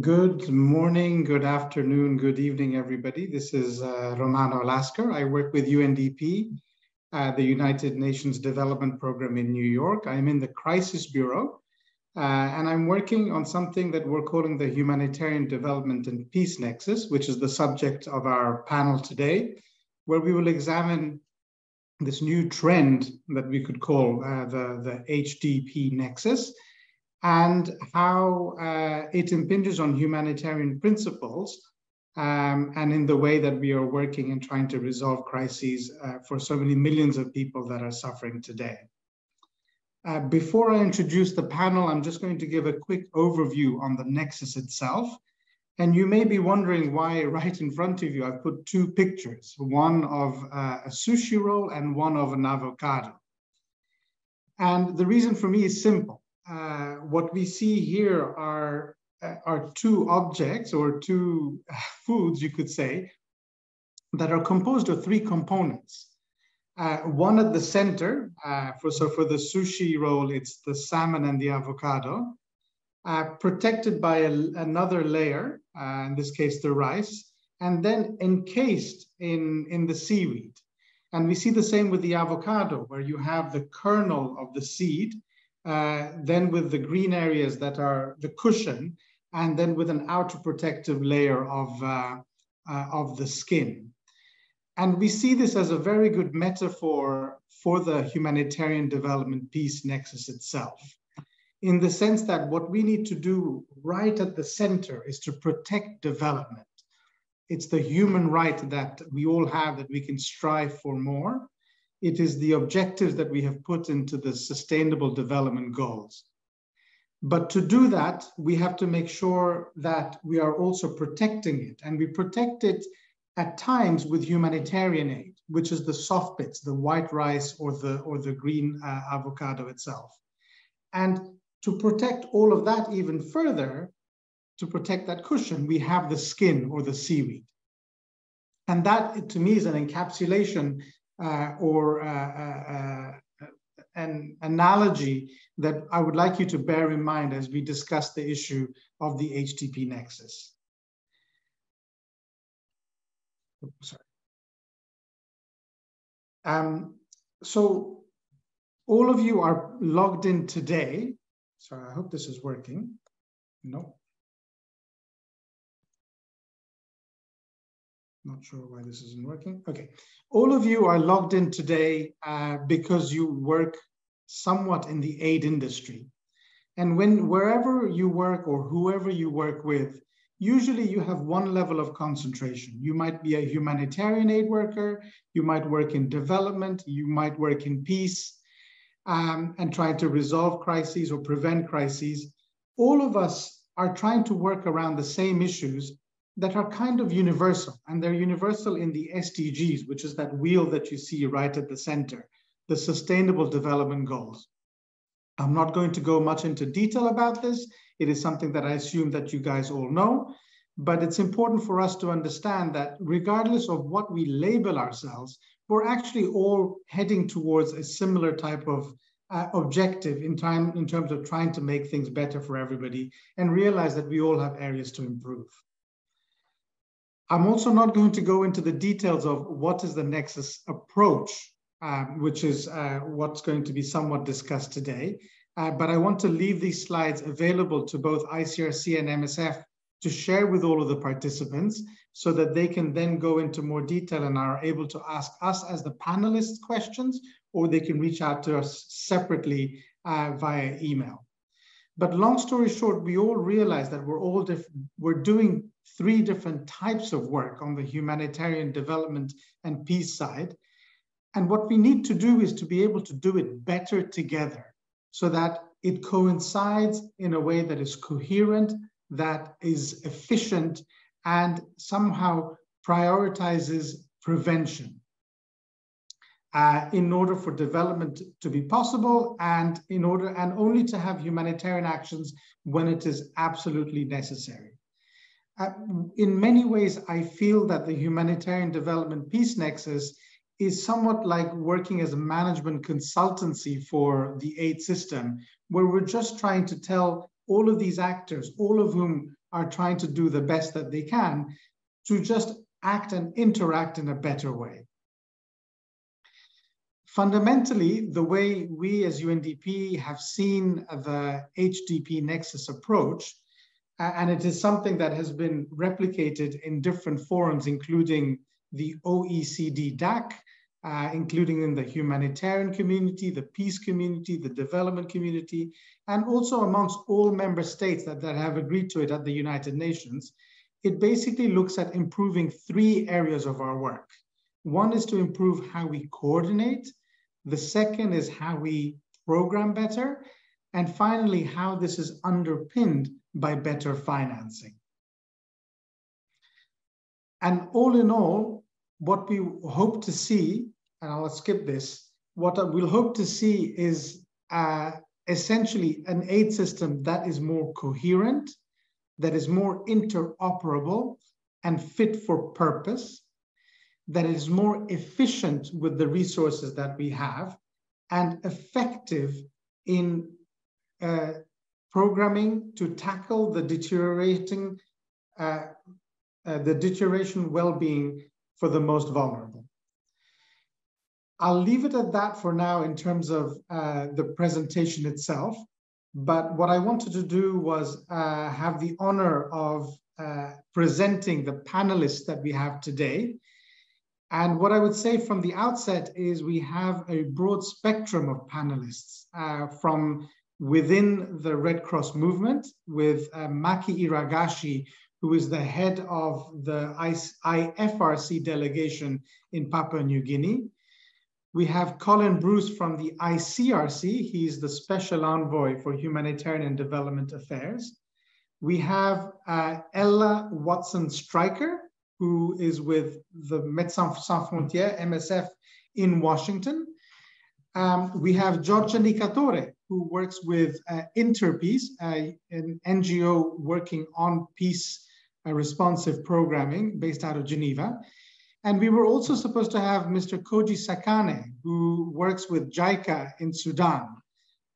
Good morning, good afternoon, good evening, everybody. This is uh, Romano Lasker. I work with UNDP, uh, the United Nations Development Program in New York. I'm in the Crisis Bureau, uh, and I'm working on something that we're calling the Humanitarian Development and Peace Nexus, which is the subject of our panel today, where we will examine this new trend that we could call uh, the, the HDP Nexus, and how uh, it impinges on humanitarian principles um, and in the way that we are working and trying to resolve crises uh, for so many millions of people that are suffering today. Uh, before I introduce the panel, I'm just going to give a quick overview on the Nexus itself. And you may be wondering why right in front of you, I've put two pictures, one of uh, a sushi roll and one of an avocado. And the reason for me is simple uh, what we see here are, uh, are two objects or two foods, you could say, that are composed of three components. Uh, one at the center, uh, for, so for the sushi roll, it's the salmon and the avocado, uh, protected by a, another layer, uh, in this case, the rice, and then encased in, in the seaweed. And we see the same with the avocado, where you have the kernel of the seed uh, then with the green areas that are the cushion, and then with an outer protective layer of, uh, uh, of the skin. And we see this as a very good metaphor for the humanitarian development peace nexus itself, in the sense that what we need to do right at the center is to protect development. It's the human right that we all have that we can strive for more, it is the objectives that we have put into the sustainable development goals. But to do that, we have to make sure that we are also protecting it. And we protect it at times with humanitarian aid, which is the soft bits, the white rice or the, or the green uh, avocado itself. And to protect all of that even further, to protect that cushion, we have the skin or the seaweed. And that, to me, is an encapsulation or uh, uh, an analogy that I would like you to bear in mind as we discuss the issue of the HDP nexus. sorry. Um, so all of you are logged in today. Sorry, I hope this is working. No. Not sure why this isn't working. Okay. All of you are logged in today uh, because you work somewhat in the aid industry. And when wherever you work or whoever you work with, usually you have one level of concentration. You might be a humanitarian aid worker, you might work in development, you might work in peace, um, and trying to resolve crises or prevent crises. All of us are trying to work around the same issues that are kind of universal, and they're universal in the SDGs, which is that wheel that you see right at the center, the Sustainable Development Goals. I'm not going to go much into detail about this. It is something that I assume that you guys all know, but it's important for us to understand that regardless of what we label ourselves, we're actually all heading towards a similar type of uh, objective in time in terms of trying to make things better for everybody and realize that we all have areas to improve. I'm also not going to go into the details of what is the Nexus approach, um, which is uh, what's going to be somewhat discussed today. Uh, but I want to leave these slides available to both ICRC and MSF to share with all of the participants so that they can then go into more detail and are able to ask us as the panelists questions, or they can reach out to us separately uh, via email. But long story short, we all realize that we're all different, we're doing three different types of work on the humanitarian development and peace side. And what we need to do is to be able to do it better together so that it coincides in a way that is coherent, that is efficient, and somehow prioritizes prevention. Uh, in order for development to be possible and in order and only to have humanitarian actions when it is absolutely necessary. In many ways, I feel that the humanitarian development peace nexus is somewhat like working as a management consultancy for the aid system, where we're just trying to tell all of these actors, all of whom are trying to do the best that they can to just act and interact in a better way. Fundamentally, the way we as UNDP have seen the HDP Nexus approach, and it is something that has been replicated in different forums, including the OECD DAC, uh, including in the humanitarian community, the peace community, the development community, and also amongst all member states that, that have agreed to it at the United Nations, it basically looks at improving three areas of our work. One is to improve how we coordinate. The second is how we program better. And finally, how this is underpinned by better financing. And all in all, what we hope to see, and I'll skip this, what we'll hope to see is uh, essentially an aid system that is more coherent, that is more interoperable and fit for purpose, that is more efficient with the resources that we have, and effective in uh, programming to tackle the deteriorating, uh, uh, the deterioration well-being for the most vulnerable. I'll leave it at that for now in terms of uh, the presentation itself. But what I wanted to do was uh, have the honor of uh, presenting the panelists that we have today. And what I would say from the outset is we have a broad spectrum of panelists uh, from within the Red Cross movement with uh, Maki Igarashi, who is the head of the IFRC delegation in Papua New Guinea. We have Colin Bruce from the ICRC. He's the Special Envoy for Humanitarian and Development Affairs. We have uh, Ella Watson Stryker, who is with the Médecins Sans Frontières, MSF, in Washington. Um, we have Giorgia Nicatore, who works with uh, Interpeace, uh, an NGO working on peace uh, responsive programming based out of Geneva. And we were also supposed to have Mr. Koji Sakane, who works with JICA in Sudan.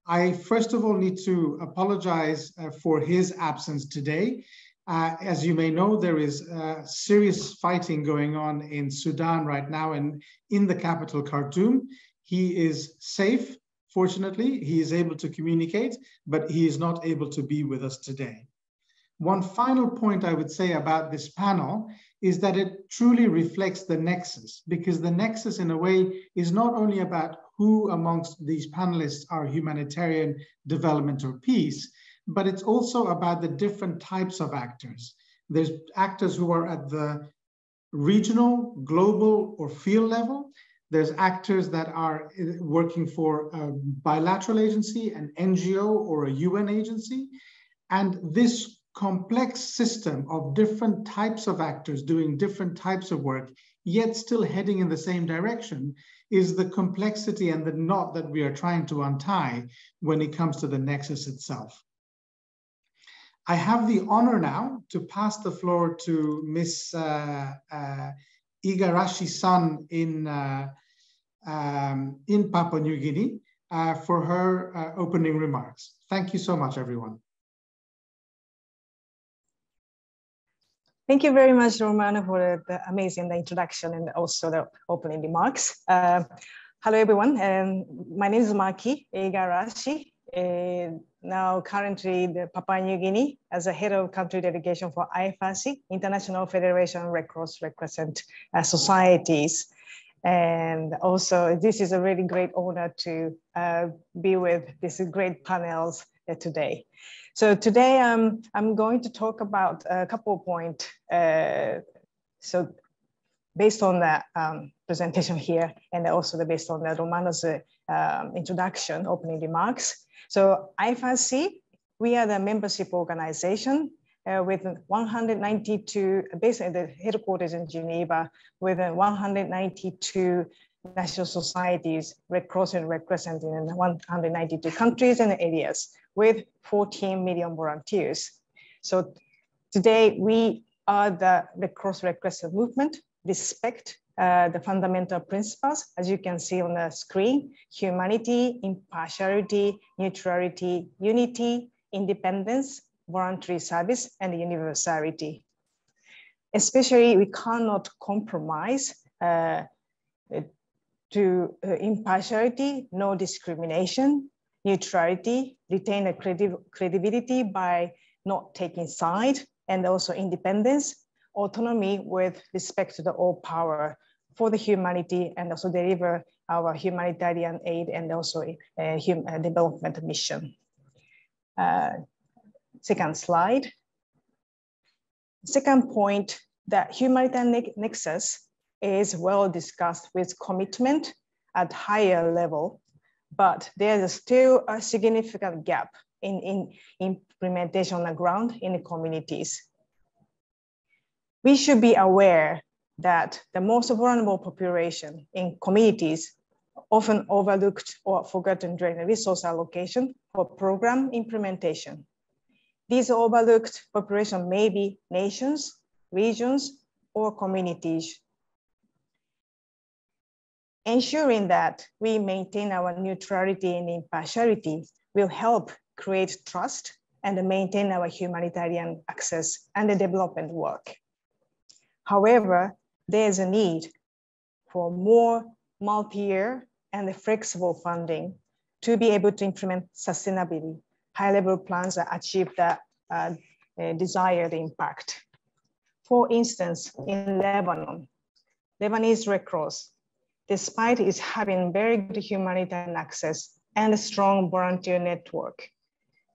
I first of all need to apologize uh, for his absence today. Uh, as you may know, there is uh, serious fighting going on in Sudan right now and in the capital, Khartoum. He is safe, fortunately. He is able to communicate, but he is not able to be with us today. One final point I would say about this panel is that it truly reflects the nexus, because the nexus, in a way, is not only about who amongst these panelists are humanitarian development or peace, but it's also about the different types of actors. There's actors who are at the regional, global, or field level. There's actors that are uh, working for a bilateral agency, an NGO, or a UN agency. And this complex system of different types of actors doing different types of work, yet still heading in the same direction, is the complexity and the knot that we are trying to untie when it comes to the nexus itself. I have the honor now to pass the floor to Ms. Uh, uh, Igarashi-san in, uh, um, in Papua New Guinea uh, for her uh, opening remarks. Thank you so much, everyone. Thank you very much, Romano, for the amazing introduction and also the opening remarks. Uh, hello, everyone. Um, my name is Maki Igarashi. Uh, now currently the Papua New Guinea as a head of country delegation for IFRC, International Federation of Red Cross Represent uh, Societies. And also this is a really great honor to uh, be with these great panels uh, today. So today um, I'm going to talk about a couple of points. Uh, so based on the um, presentation here and also based on the Romano's um, introduction, opening remarks. So IFRC, we are the membership organization uh, with 192, based at the headquarters in Geneva, with 192 national societies, Red Cross and Red Crescent in 192 countries and areas with 14 million volunteers. So today we are the Red Cross Red Crescent movement, respect uh, the fundamental principles, as you can see on the screen, humanity, impartiality, neutrality, unity, independence, voluntary service and universality. Especially, we cannot compromise uh, to uh, impartiality, no discrimination, neutrality, retain a credi credibility by not taking side, and also independence, autonomy with respect to the all power for the humanity and also deliver our humanitarian aid and also a, a, a development mission. Uh, second slide. Second point, that humanitarian nexus is well discussed with commitment at higher level, but there's still a significant gap in, in implementation on the ground in the communities. We should be aware that the most vulnerable population in communities often overlooked or forgotten during the resource allocation for program implementation. These overlooked population may be nations, regions, or communities. Ensuring that we maintain our neutrality and impartiality will help create trust and maintain our humanitarian access and the development work. However, there's a need for more multi-year and flexible funding to be able to implement sustainability, high-level plans that achieve the uh, desired impact. For instance, in Lebanon, Lebanese Red Cross, despite its having very good humanitarian access and a strong volunteer network,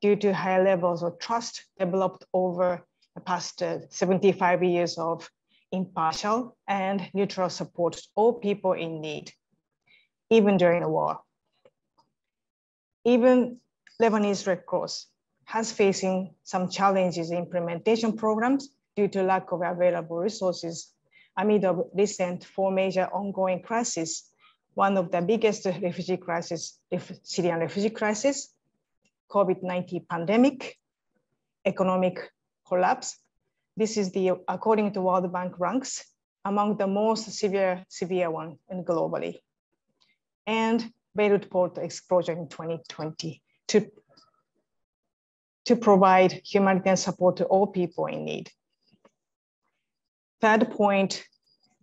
due to high levels of trust developed over the past uh, 75 years of impartial and neutral support to all people in need even during the war. Even Lebanese Red Cross has facing some challenges in implementation programs due to lack of available resources amid a recent four major ongoing crises. One of the biggest refugee crisis, Syrian refugee crisis, COVID-19 pandemic, economic collapse. This is the, according to World Bank ranks, among the most severe, severe one and globally and Beirut port explosion in 2020 to, to provide humanitarian support to all people in need. Third point,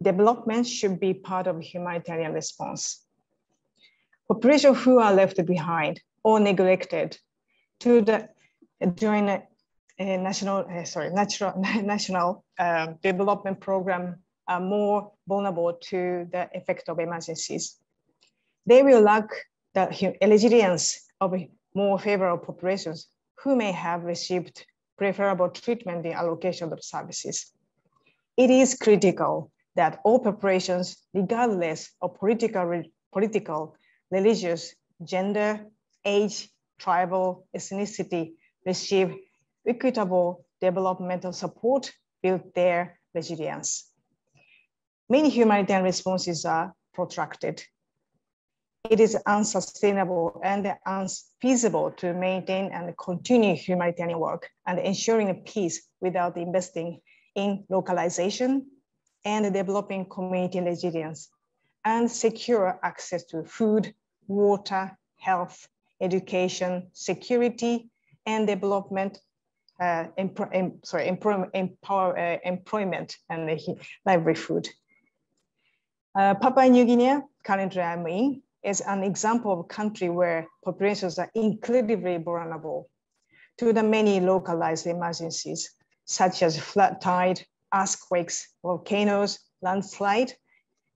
development should be part of humanitarian response. Populations who are left behind or neglected to the during national uh, sorry natural national uh, development program are more vulnerable to the effect of emergencies they will lack the resilience of more favorable populations who may have received preferable treatment in allocation of services. It is critical that all populations, regardless of political, political, religious, gender, age, tribal, ethnicity, receive equitable developmental support, build their resilience. Many humanitarian responses are protracted it is unsustainable and unfeasible to maintain and continue humanitarian work and ensuring peace without investing in localization and developing community resilience and secure access to food, water, health, education, security, and development, uh, em sorry, empower, uh, employment and livelihood. Uh, Papua New Guinea, currently I'm in, is an example of a country where populations are incredibly vulnerable to the many localized emergencies, such as flood tide, earthquakes, volcanoes, landslide,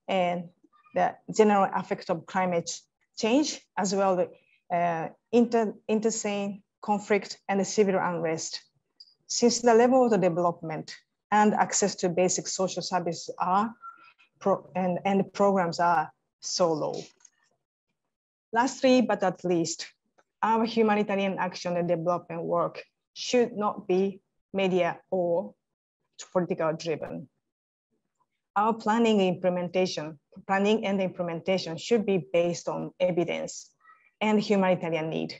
and the general effect of climate change, as well as uh, inter, interstate conflict and civil unrest. Since the level of the development and access to basic social services are pro and, and programs are so low. Lastly, but not least, our humanitarian action and development work should not be media or political driven. Our planning implementation, planning and implementation should be based on evidence and humanitarian need.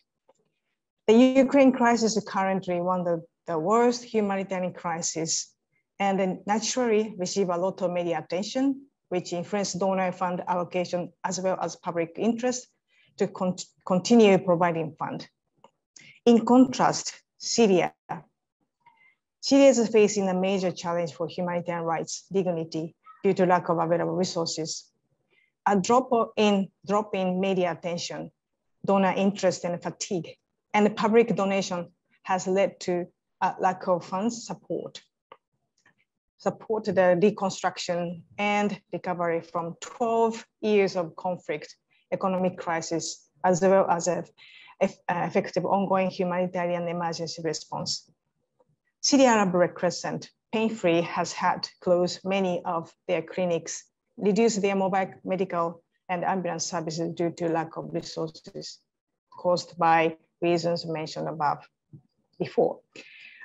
The Ukraine crisis is currently one of the worst humanitarian crisis, and naturally receive a lot of media attention, which influence donor fund allocation as well as public interest to con continue providing fund. In contrast, Syria, Syria is facing a major challenge for humanitarian rights, dignity, due to lack of available resources. A drop in, drop in media attention, donor interest and fatigue, and public donation has led to Uh, a lack of funds support. Support the reconstruction and recovery from 12 years of conflict, economic crisis, as well as a effective ongoing humanitarian emergency response. Syrian Arab Red Crescent, pain-free, has had close many of their clinics, reduce their mobile medical and ambulance services due to lack of resources caused by reasons mentioned above before.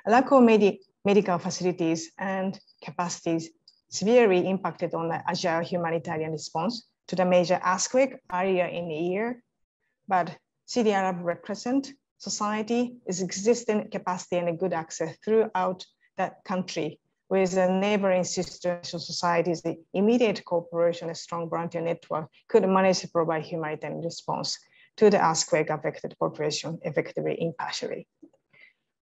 Of medi medical facilities and capacities severely impacted on the agile humanitarian response to the major earthquake earlier in the year, but Syrian Arab Crescent society is existing capacity and good access throughout that country with the neighboring sister societies, the immediate cooperation and strong volunteer network could manage to provide humanitarian response to the earthquake affected population effectively impartially.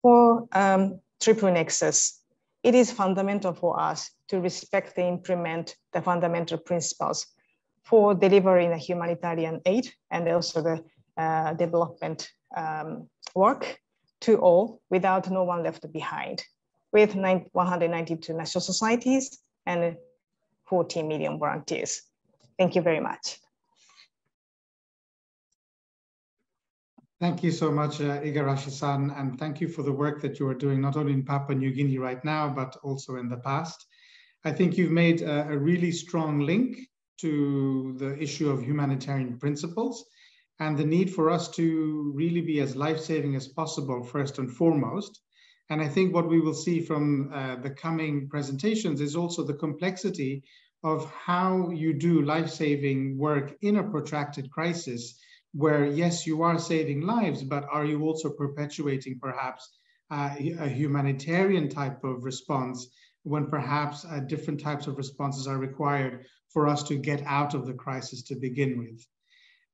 For um, triple nexus, it is fundamental for us to respect and implement the fundamental principles for delivering the humanitarian aid and also the uh, development um, work to all without no one left behind with 192 national societies and 14 million volunteers. Thank you very much. Thank you so much, uh, Igarashi-san, and thank you for the work that you are doing, not only in Papua New Guinea right now, but also in the past. I think you've made a, a really strong link to the issue of humanitarian principles and the need for us to really be as life-saving as possible first and foremost. And I think what we will see from uh, the coming presentations is also the complexity of how you do life-saving work in a protracted crisis where yes, you are saving lives, but are you also perpetuating perhaps uh, a humanitarian type of response when perhaps uh, different types of responses are required for us to get out of the crisis to begin with.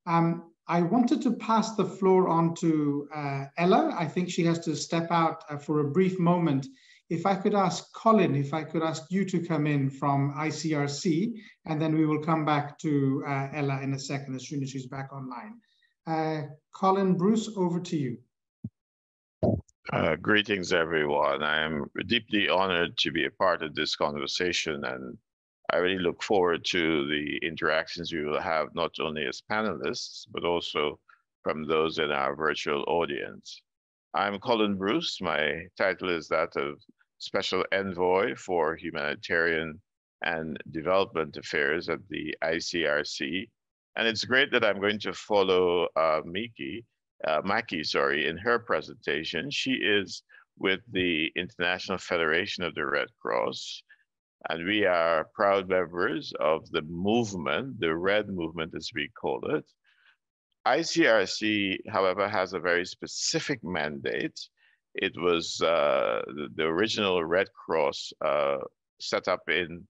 Um, I wanted to pass the floor on to uh, Ella. I think she has to step out uh, for a brief moment. If I could ask Colin, if I could ask you to come in from ICRC, and then we will come back to uh, Ella in a second as soon as she's back online. Uh, Colin Bruce, over to you. Uh, greetings, everyone. I am deeply honored to be a part of this conversation and I really look forward to the interactions we will have not only as panelists, but also from those in our virtual audience. I'm Colin Bruce. My title is that of Special Envoy for Humanitarian and Development Affairs at the ICRC. And it's great that I'm going to follow uh, Miki, uh, Maki, sorry, in her presentation. She is with the International Federation of the Red Cross. And we are proud members of the movement, the Red Movement as we call it. ICRC, however, has a very specific mandate. It was uh, the, original Red Cross uh, set up in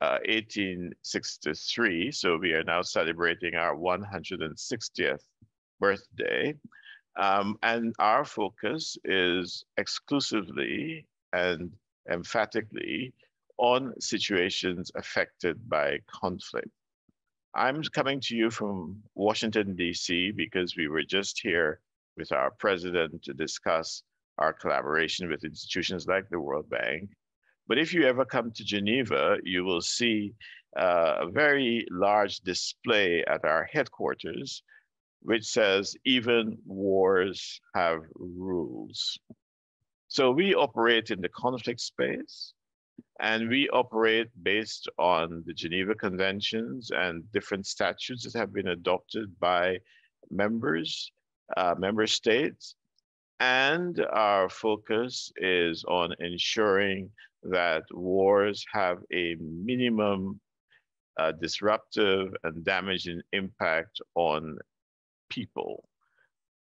uh, 1863. So we are now celebrating our 160th birthday. Um, and our focus is exclusively and emphatically on situations affected by conflict. I'm coming to you from Washington, D.C., because we were just here with our president to discuss our collaboration with institutions like the World Bank. But if you ever come to Geneva, you will see uh, a very large display at our headquarters, which says, even wars have rules. So we operate in the conflict space. And we operate based on the Geneva Conventions and different statutes that have been adopted by members, uh, member states. And our focus is on ensuring that wars have a minimum uh, disruptive and damaging impact on people.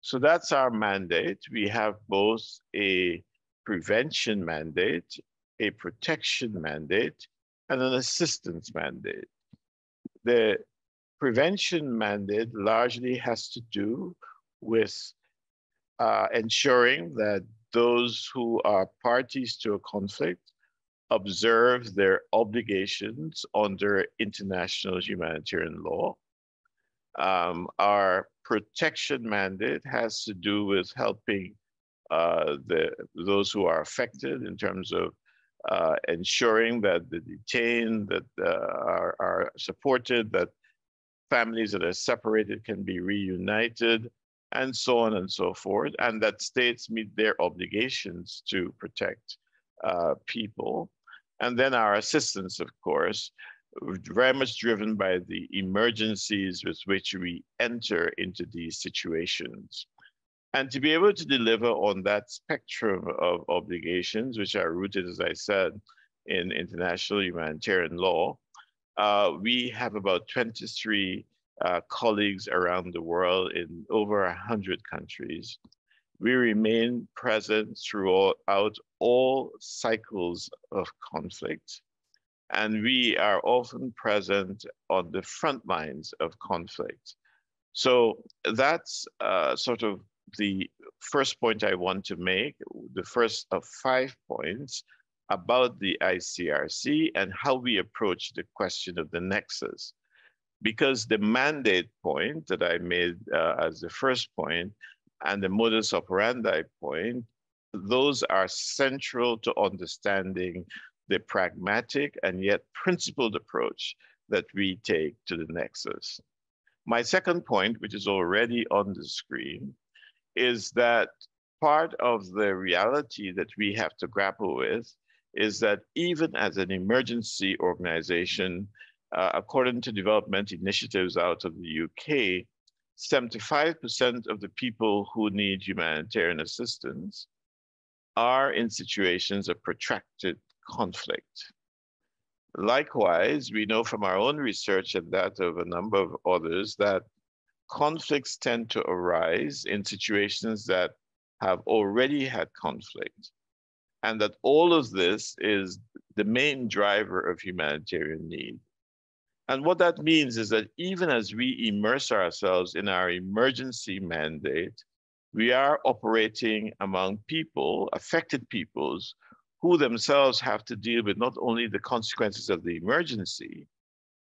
So that's our mandate. We have both a prevention mandate a protection mandate and an assistance mandate. The prevention mandate largely has to do with uh, ensuring that those who are parties to a conflict observe their obligations under international humanitarian law. Um, our protection mandate has to do with helping uh, the, those who are affected in terms of uh, ensuring that the detained that uh, are, are supported, that families that are separated can be reunited, and so on and so forth, and that states meet their obligations to protect uh, people. And then our assistance, of course, very much driven by the emergencies with which we enter into these situations. And to be able to deliver on that spectrum of obligations, which are rooted, as I said, in international humanitarian law, uh, we have about 23 uh, colleagues around the world in over 100 countries. We remain present throughout all cycles of conflict, and we are often present on the front lines of conflict. So that's uh, sort of the first point I want to make, the first of five points about the ICRC and how we approach the question of the nexus. Because the mandate point that I made uh, as the first point and the modus operandi point, those are central to understanding the pragmatic and yet principled approach that we take to the nexus. My second point, which is already on the screen, is that part of the reality that we have to grapple with is that even as an emergency organization, uh, according to development initiatives out of the UK, 75% of the people who need humanitarian assistance are in situations of protracted conflict. Likewise, we know from our own research and that of a number of others that conflicts tend to arise in situations that have already had conflict. And that all of this is the main driver of humanitarian need. And what that means is that even as we immerse ourselves in our emergency mandate, we are operating among people, affected peoples, who themselves have to deal with not only the consequences of the emergency,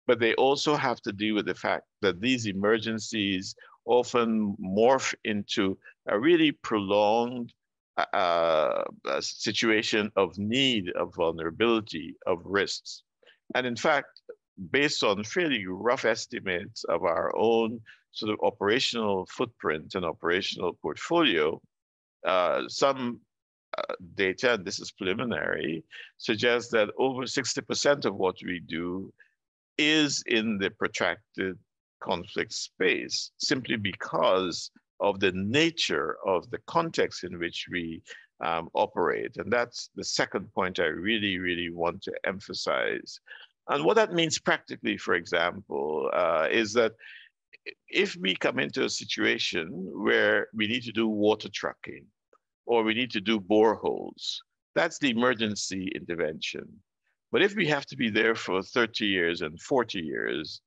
but they also have to deal with the fact that these emergencies often morph into a really prolonged uh, situation of need, of vulnerability, of risks. And in fact, based on fairly rough estimates of our own sort of operational footprint and operational portfolio, uh, some uh, data, and this is preliminary, suggests that over 60% of what we do is in the protracted conflict space simply because of the nature of the context in which we um, operate. And that's the second point I really, really want to emphasize. And what that means practically, for example, uh, is that if we come into a situation where we need to do water trucking or we need to do boreholes, that's the emergency intervention. But if we have to be there for 30 years and 40 years,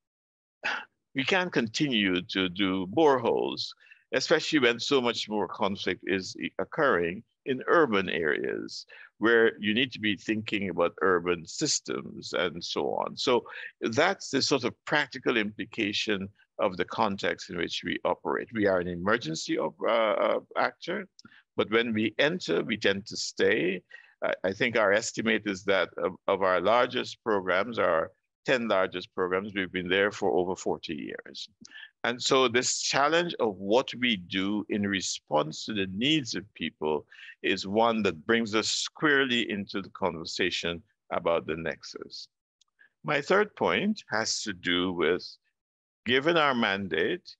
we can't continue to do boreholes, especially when so much more conflict is occurring in urban areas where you need to be thinking about urban systems and so on. So that's the sort of practical implication of the context in which we operate. We are an emergency uh, uh, actor, but when we enter, we tend to stay I think our estimate is that of, of, our largest programs, our 10 largest programs, we've been there for over 40 years. And so this challenge of what we do in response to the needs of people is one that brings us squarely into the conversation about the nexus. My third point has to do with, given our mandate,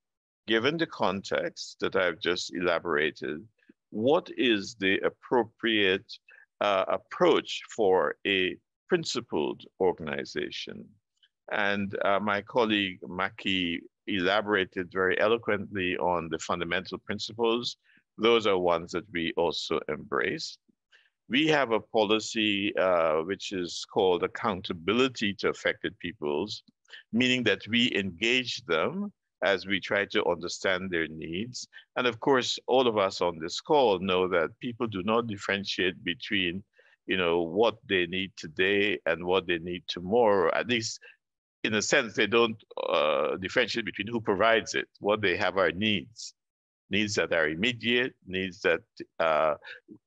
given the context that I've just elaborated, what is the appropriate uh, approach for a principled organization. And uh, my colleague Maki elaborated very eloquently on the fundamental principles. Those are ones that we also embrace. We have a policy uh, which is called accountability to affected peoples, meaning that we engage them as we try to understand their needs. And of course, all of us on this call know that people do not differentiate between, you know, what they need today and what they need tomorrow. At least in a sense, they don't uh, differentiate between who provides it. What they have are needs, needs that are immediate, needs that uh,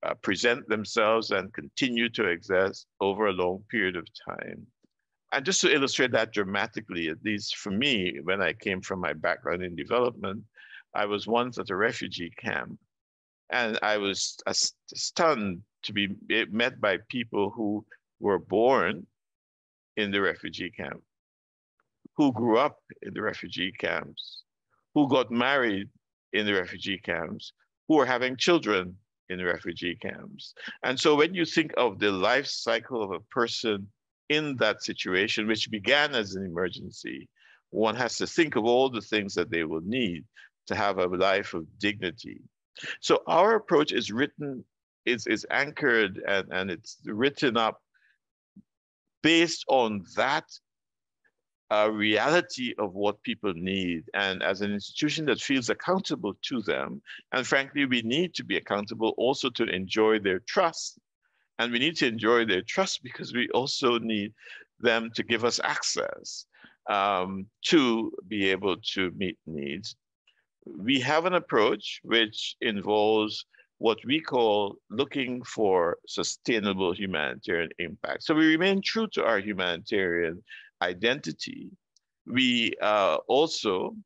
uh, present themselves and continue to exist over a long period of time. And just to illustrate that dramatically, at least for me, when I came from my background in development, I was once at a refugee camp and I was stunned to be met by people who were born in the refugee camp who grew up in the refugee camps, who got married in the refugee camps, who are having children in the refugee camps. And so when you think of the life cycle of a person in that situation, which began as an emergency, one has to think of all the things that they will need to have a life of dignity. So our approach is written, is, is anchored and, and it's written up based on that a reality of what people need and as an institution that feels accountable to them. And frankly, we need to be accountable also to enjoy their trust. And we need to enjoy their trust because we also need them to give us access um, to be able to meet needs. We have an approach which involves what we call looking for sustainable humanitarian impact. So we remain true to our humanitarian identity, we uh, also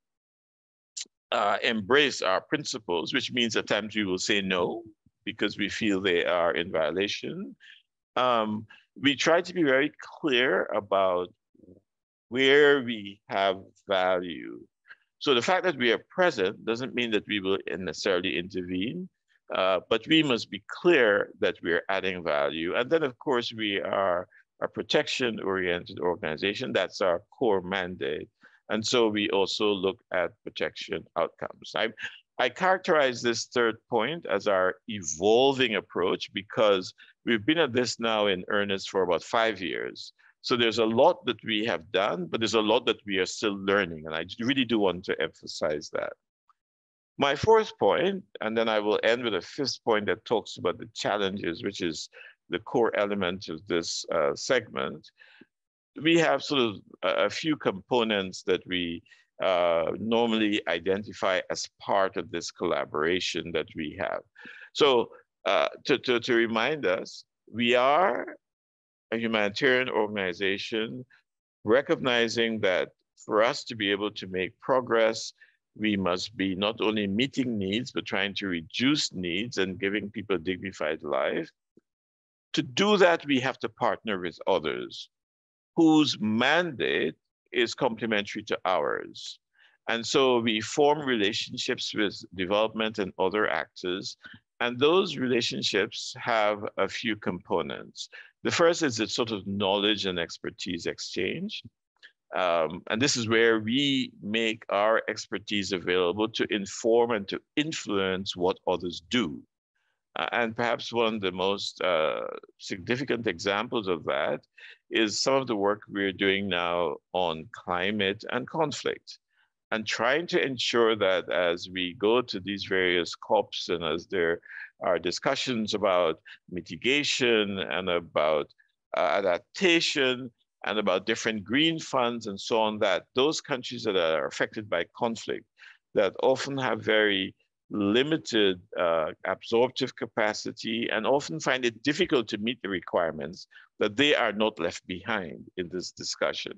uh, embrace our principles, which means at times we will say no because we feel they are in violation. Um, we try to be very clear about where we have value. So the fact that we are present doesn't mean that we will necessarily intervene, uh, but we must be clear that we are adding value. And then, of course, we are a protection-oriented organization. That's our core mandate. And so we also look at protection outcomes. I, I characterize this third point as our evolving approach because we've been at this now in earnest for about five years. So there's a lot that we have done, but there's a lot that we are still learning. And I really do want to emphasize that. My fourth point, and then I will end with a fifth point that talks about the challenges, which is the core element of this uh, segment, we have sort of a, few components that we uh, normally identify as part of this collaboration that we have. So uh, to, to, to remind us, we are a humanitarian organization recognizing that for us to be able to make progress, we must be not only meeting needs, but trying to reduce needs and giving people dignified life. To do that, we have to partner with others whose mandate is complementary to ours. And so we form relationships with development and other actors. And those relationships have a few components. The first is a sort of knowledge and expertise exchange. Um, and this is where we make our expertise available to inform and to influence what others do. Uh, and perhaps one of the most uh, significant examples of that is some of the work we're doing now on climate and conflict and trying to ensure that as we go to these various COPs and as there are discussions about mitigation and about uh, adaptation and about different green funds and so on, that those countries that are affected by conflict that often have very limited uh, absorptive capacity and often find it difficult to meet the requirements that they are not left behind in this discussion.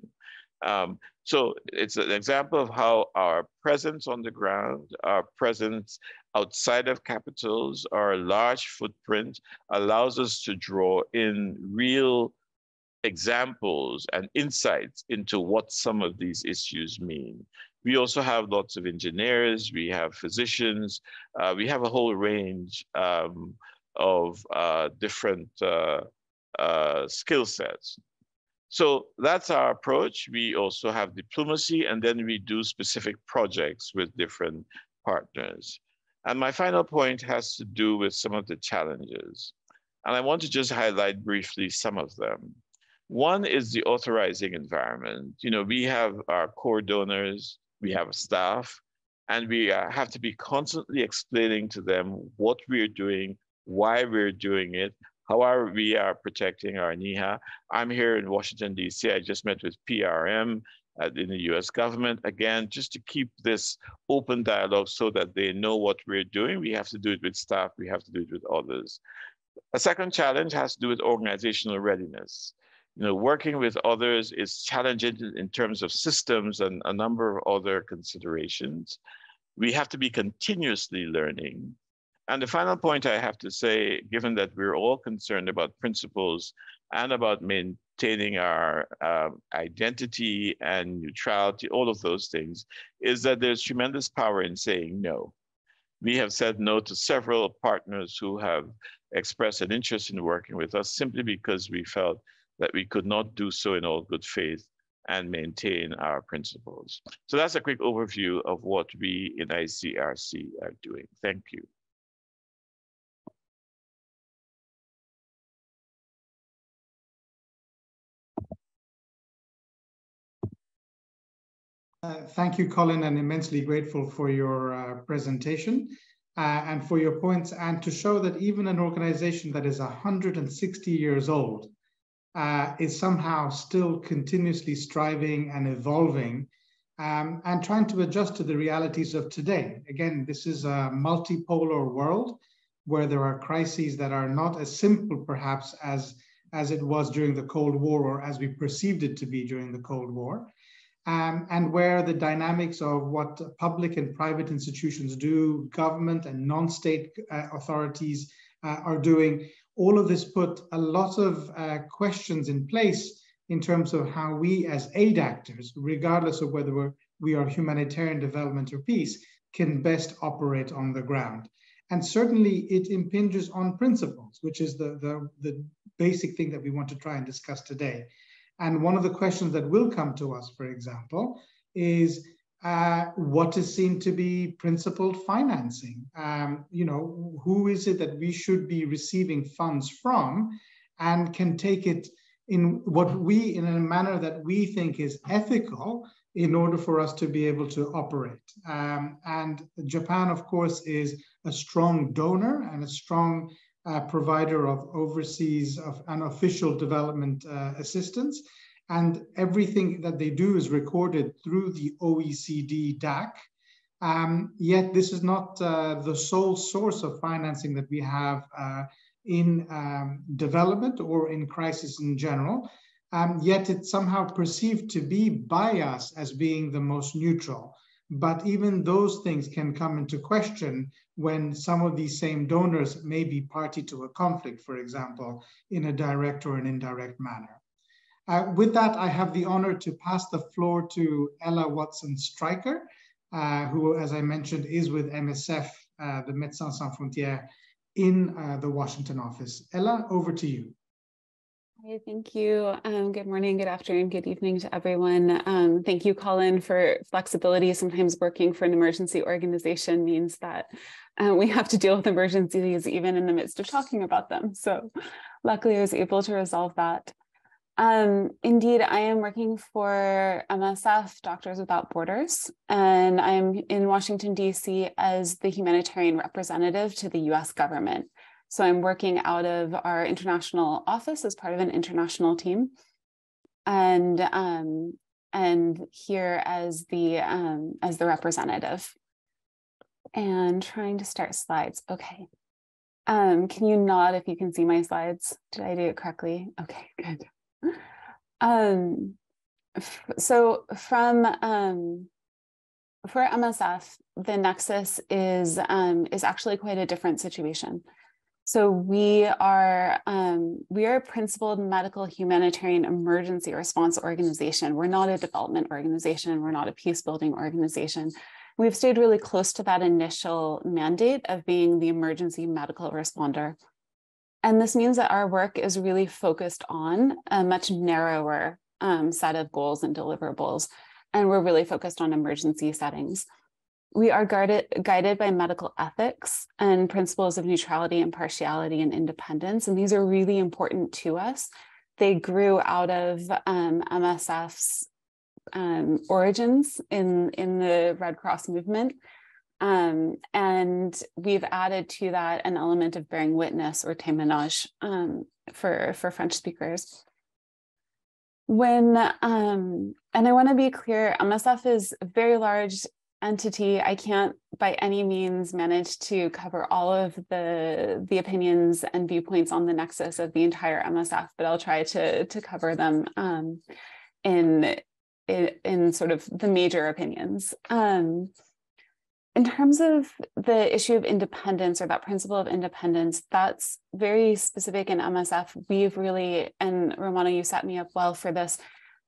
Um, so it's an example of how our presence on the ground, our presence outside of capitals, our large footprint allows us to draw in real examples and insights into what some of these issues mean. We also have lots of engineers, we have physicians, uh, we have a whole range um, of uh, different uh, uh, skill sets. So that's our approach. We also have diplomacy, and then we do specific projects with different partners. And my final point has to do with some of the challenges. And I want to just highlight briefly some of them. One is the authorizing environment. You know, we have our core donors, we have staff, and we uh, have to be constantly explaining to them what we're doing, why we're doing it, how are we are protecting our NIHA. I'm here in Washington, D.C. I just met with PRM uh, in the US government. Again, just to keep this open dialogue so that they know what we're doing. We have to do it with staff, we have to do it with others. A second challenge has to do with organizational readiness. You know, working with others is challenging in terms of systems and a number of other considerations. We have to be continuously learning. And the final point I have to say, given that we're all concerned about principles and about maintaining our um, identity and neutrality, all of those things, is that there's tremendous power in saying no. We have said no to several partners who have expressed an interest in working with us simply because we felt that we could not do so in all good faith and maintain our principles. So that's a quick overview of what we in ICRC are doing. Thank you. Uh, thank you, Colin, and immensely grateful for your uh, presentation uh, and for your points, and to show that even an organization that is 160 years old uh, is somehow still continuously striving and evolving um, and trying to adjust to the realities of today. Again, this is a multipolar world where there are crises that are not as simple, perhaps, as, as it was during the Cold War or as we perceived it to be during the Cold War um, and where the dynamics of what public and private institutions do, government and non-state uh, authorities uh, are doing, all of this put a lot of uh, questions in place in terms of how we as aid actors, regardless of whether we're, we are humanitarian development or peace, can best operate on the ground. And certainly it impinges on principles, which is the, the, the basic thing that we want to try and discuss today. And one of the questions that will come to us, for example, is uh, what is seen to be principled financing? Um, you know, who is it that we should be receiving funds from and can take it in what we, in a manner that we think is ethical in order for us to be able to operate. Um, and Japan, of course, is a strong donor and a strong uh, provider of overseas of unofficial development uh, assistance. And everything that they do is recorded through the OECD DAC. Um, yet this is not uh, the sole source of financing that we have uh, in um, development or in crisis in general. Um, yet it's somehow perceived to be by us as being the most neutral. But even those things can come into question when some of these same donors may be party to a conflict, for example, in a direct or an indirect manner. Uh, with that, I have the honor to pass the floor to Ella Watson Stryker, uh, who, as I mentioned, is with MSF, uh, the Médecins Sans Frontières, in uh, the Washington office. Ella, over to you. Hi, thank you. Um, good morning, good afternoon, good evening to everyone. Um, thank you, Colin, for flexibility. Sometimes working for an emergency organization means that uh, we have to deal with emergencies even in the midst of talking about them. So luckily I was able to resolve that. Um, indeed, I am working for MSF, Doctors Without Borders, and I'm in Washington, D.C. as the humanitarian representative to the US government. So I'm working out of our international office as part of an international team. And um, and here as the um, as the representative and trying to start slides. Okay. Um, can you nod if you can see my slides? Did I do it correctly? Okay, good. Um, so from um, for MSF, the Nexus is um, is actually quite a different situation. So we are um, we are a principled medical humanitarian emergency response organization. We're not a development organization. We're not a peace building organization. We've stayed really close to that initial mandate of being the emergency medical responder and this means that our work is really focused on a much narrower um, set of goals and deliverables. And we're really focused on emergency settings. We are guarded, guided by medical ethics and principles of neutrality, impartiality, and independence. And these are really important to us. They grew out of um, MSF's um, origins in, in the Red Cross movement. Um, and we've added to that an element of bearing witness or témoignage um, for, for French speakers. When, um, and I want to be clear, MSF is a very large entity. I can't by any means manage to cover all of the, the opinions and viewpoints on the nexus of the entire MSF, but I'll try to, to cover them um, in, in, in, sort of the major opinions. In terms of the issue of independence or that principle of independence, that's very specific in MSF. We've really, and Romano, you set me up well for this.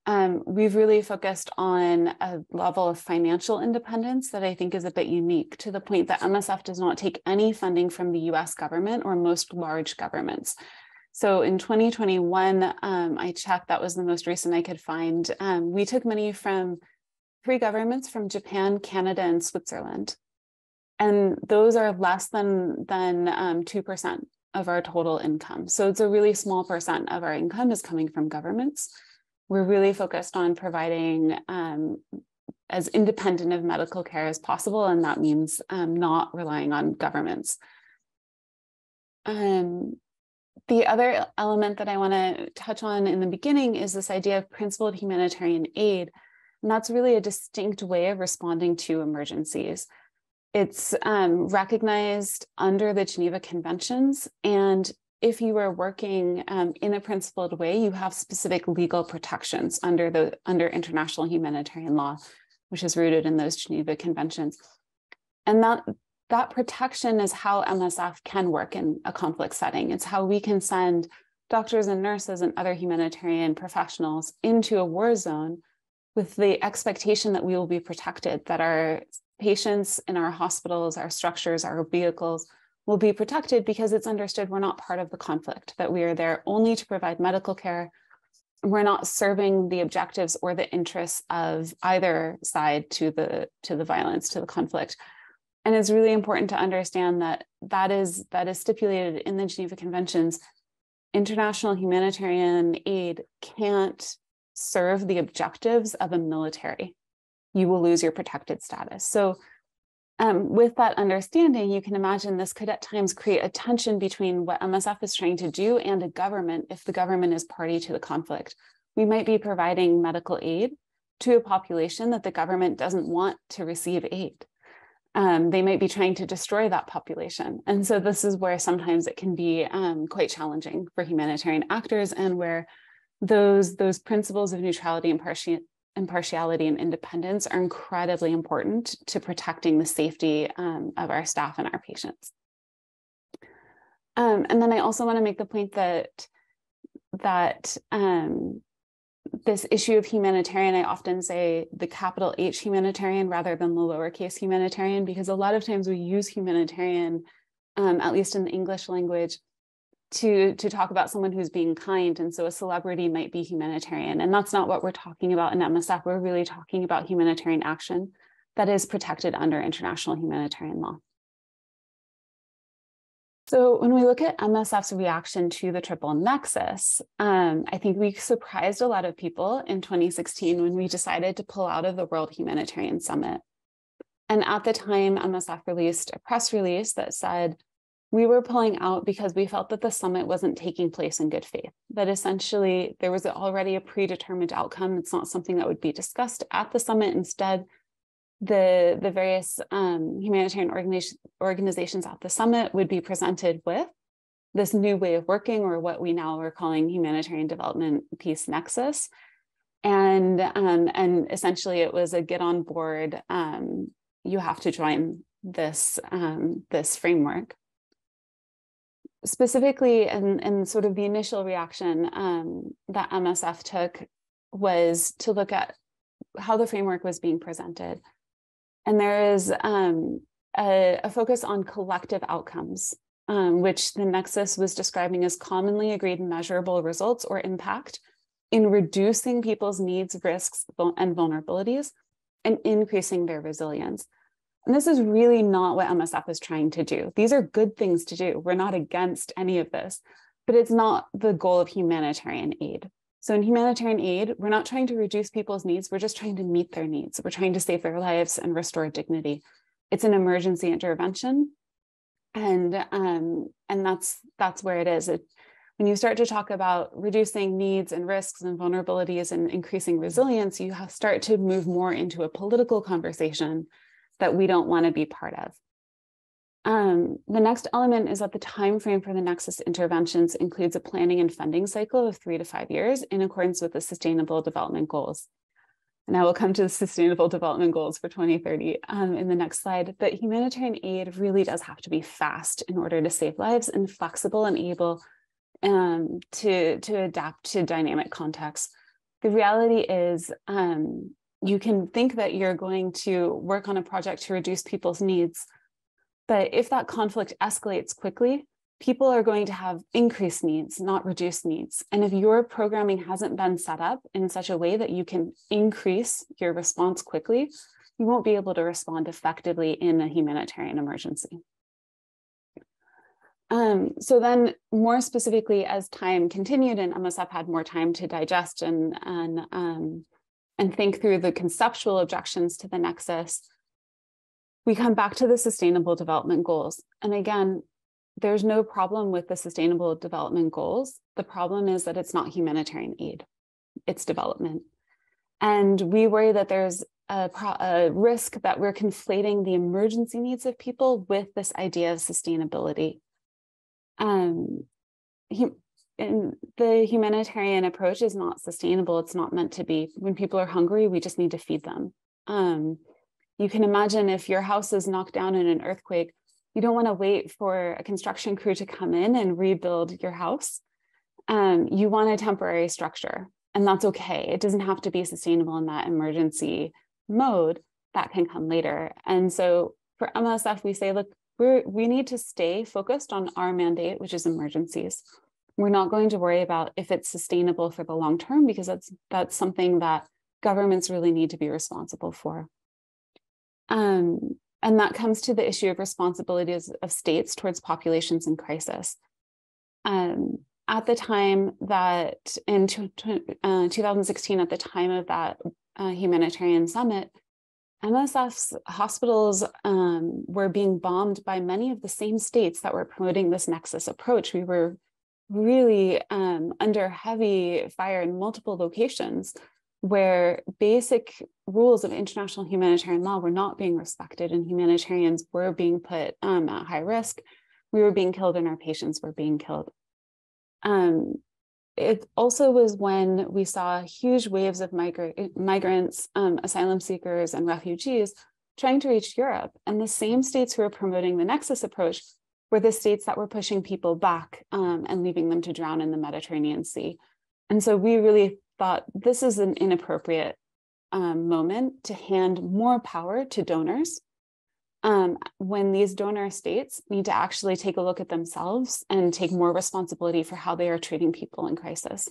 Um, we've really focused on a level of financial independence that I think is a bit unique to the point that MSF does not take any funding from the US government or most large governments. So in 2021, um, I checked, that was the most recent I could find. Um, we took money from three governments from Japan, Canada, and Switzerland. And those are less than, than um, 2% of our total income. So it's a really small percent of our income is coming from governments. We're really focused on providing um, as independent of medical care as possible, and that means um, not relying on governments. Um, the other element that I want to touch on in the beginning is this idea of principled humanitarian aid. And that's really a distinct way of responding to emergencies. It's um, recognized under the Geneva Conventions. And if you are working um, in a principled way, you have specific legal protections under the under international humanitarian law, which is rooted in those Geneva Conventions. And that that protection is how MSF can work in a conflict setting. It's how we can send doctors and nurses and other humanitarian professionals into a war zone with the expectation that we will be protected, that our patients in our hospitals, our structures, our vehicles will be protected because it's understood we're not part of the conflict, that we are there only to provide medical care. We're not serving the objectives or the interests of either side to the to the violence, to the conflict. And it's really important to understand that that is that is stipulated in the Geneva Conventions. International humanitarian aid can't serve the objectives of a military, you will lose your protected status. So um, with that understanding, you can imagine this could at times create a tension between what MSF is trying to do and a government if the government is party to the conflict. We might be providing medical aid to a population that the government doesn't want to receive aid. Um, they might be trying to destroy that population. And so this is where sometimes it can be um, quite challenging for humanitarian actors and where those those principles of neutrality and impartiality and independence are incredibly important to protecting the safety um, of our staff and our patients. Um, and then I also want to make the point that that um, this issue of humanitarian, I often say the capital H humanitarian rather than the lowercase humanitarian, because a lot of times we use humanitarian, um, at least in the English language, to to talk about someone who's being kind and so a celebrity might be humanitarian and that's not what we're talking about in msf we're really talking about humanitarian action that is protected under international humanitarian law. So when we look at msf's reaction to the triple nexus um, i think we surprised a lot of people in 2016 when we decided to pull out of the world humanitarian summit. And at the time msf released a press release that said we were pulling out because we felt that the summit wasn't taking place in good faith, that essentially there was already a predetermined outcome. It's not something that would be discussed at the summit. Instead, the, the various um, humanitarian organization, organizations at the summit would be presented with this new way of working, or what we now are calling humanitarian development peace nexus. And, um, and essentially, it was a get on board, um, you have to join this, um, this framework specifically and, and sort of the initial reaction um, that MSF took was to look at how the framework was being presented. And there is um, a, a, focus on collective outcomes, um, which the Nexus was describing as commonly agreed measurable results or impact in reducing people's needs, risks, and vulnerabilities and increasing their resilience. And this is really not what MSF is trying to do. These are good things to do. We're not against any of this, but it's not the goal of humanitarian aid. So in humanitarian aid, we're not trying to reduce people's needs, we're just trying to meet their needs. We're trying to save their lives and restore dignity. It's an emergency intervention. And um, and that's that's where it is. It, when you start to talk about reducing needs and risks and vulnerabilities and increasing resilience, you start to move more into a political conversation that we don't want to be part of. Um, the next element is that the time frame for the Nexus interventions includes a planning and funding cycle of three to five years in accordance with the Sustainable Development Goals. And I will come to the Sustainable Development Goals for 2030 um, in the next slide, but humanitarian aid really does have to be fast in order to save lives and flexible and able um, to, to adapt to dynamic contexts. The reality is um, you can think that you're going to work on a project to reduce people's needs, but if that conflict escalates quickly, people are going to have increased needs, not reduced needs. And if your programming hasn't been set up in such a way that you can increase your response quickly, you won't be able to respond effectively in a humanitarian emergency. Um, so then more specifically, as time continued and MSF had more time to digest and, and, um, and think through the conceptual objections to the nexus, we come back to the sustainable development goals. And again, there's no problem with the sustainable development goals. The problem is that it's not humanitarian aid, it's development. And we worry that there's a, a, risk that we're conflating the emergency needs of people with this idea of sustainability. Um, the humanitarian approach is not sustainable. It's not meant to be. When people are hungry, we just need to feed them. Um, you can imagine if your house is knocked down in an earthquake, you don't want to wait for a construction crew to come in and rebuild your house. Um, you want a temporary structure, and that's okay. It doesn't have to be sustainable in that emergency mode. That can come later. And so for MSF, we say, look, we we need to stay focused on our mandate, which is emergencies. We're not going to worry about if it's sustainable for the long term because that's that's something that governments really need to be responsible for. Um, and that comes to the issue of responsibilities of states towards populations in crisis. Um, at the time that in uh, 2016, at the time of that uh, humanitarian summit, MSF's hospitals um, were being bombed by many of the same states that were promoting this nexus approach. We were really um, under heavy fire in multiple locations where basic rules of international humanitarian law were not being respected and humanitarians were being put um, at high risk. We were being killed and our patients were being killed. Um, it also was when we saw huge waves of migra- migrants, um, asylum seekers, and refugees trying to reach Europe. And the same states who were promoting the Nexus approach were the states that were pushing people back um, and leaving them to drown in the Mediterranean Sea. And so we really thought this is an inappropriate um, moment to hand more power to donors um, when these donor states need to actually take a look at themselves and take more responsibility for how they are treating people in crisis.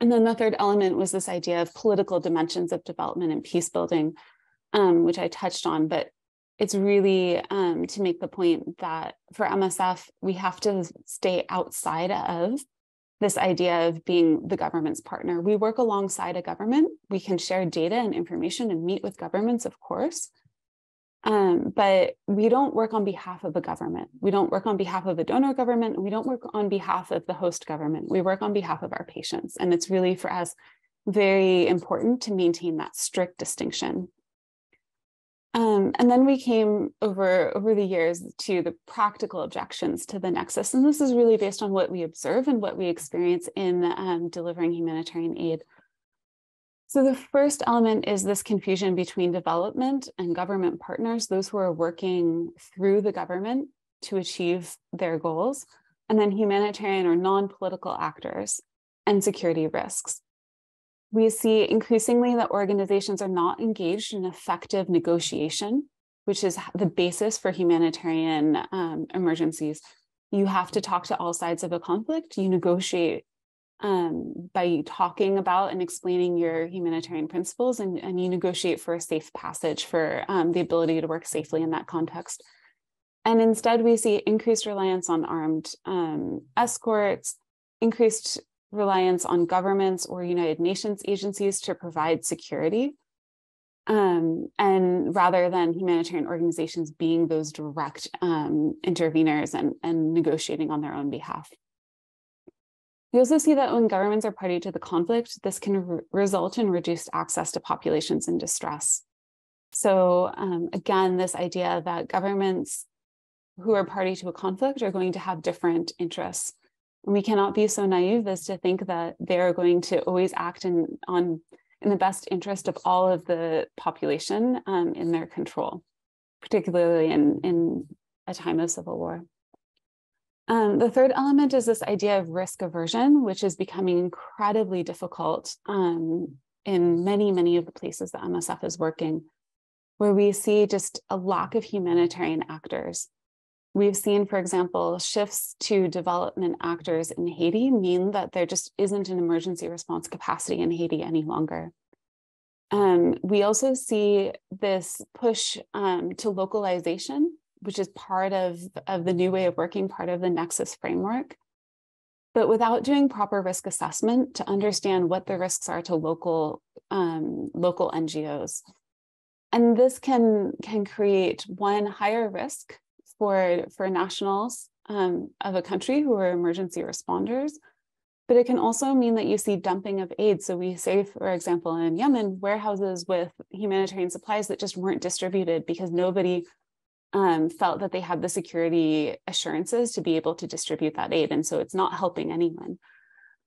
And then the third element was this idea of political dimensions of development and peace building, um, which I touched on, but it's really um, to make the point that for MSF, we have to stay outside of this idea of being the government's partner. We work alongside a government. We can share data and information and meet with governments, of course. Um, but we don't work on behalf of a government. We don't work on behalf of a donor government. We don't work on behalf of the host government. We work on behalf of our patients. And it's really for us very important to maintain that strict distinction. Um, and then we came over over the years to the practical objections to the nexus, and this is really based on what we observe and what we experience in um, delivering humanitarian aid. So the first element is this confusion between development and government partners, those who are working through the government to achieve their goals, and then humanitarian or non-political actors and security risks we see increasingly that organizations are not engaged in effective negotiation, which is the basis for humanitarian um, emergencies. You have to talk to all sides of a conflict. You negotiate um, by talking about and explaining your humanitarian principles, and, and you negotiate for a safe passage for um, the ability to work safely in that context. And instead, we see increased reliance on armed um, escorts, increased reliance on governments or United Nations agencies to provide security. Um, and rather than humanitarian organizations being those direct um, interveners and, and negotiating on their own behalf. We also see that when governments are party to the conflict, this can re result in reduced access to populations in distress. So um, again, this idea that governments who are party to a conflict are going to have different interests. We cannot be so naive as to think that they're going to always act in, on, in the best interest of all of the population um, in their control, particularly in, in a time of civil war. Um, the third element is this idea of risk aversion, which is becoming incredibly difficult um, in many, many of the places that MSF is working, where we see just a lack of humanitarian actors. We've seen, for example, shifts to development actors in Haiti mean that there just isn't an emergency response capacity in Haiti any longer. Um, we also see this push um, to localization, which is part of, of the new way of working, part of the Nexus framework. But without doing proper risk assessment to understand what the risks are to local, um, local NGOs. And this can, can create one higher risk for, for nationals um, of a country who are emergency responders, but it can also mean that you see dumping of aid. So we say, for example, in Yemen, warehouses with humanitarian supplies that just weren't distributed because nobody um, felt that they had the security assurances to be able to distribute that aid. And so it's not helping anyone.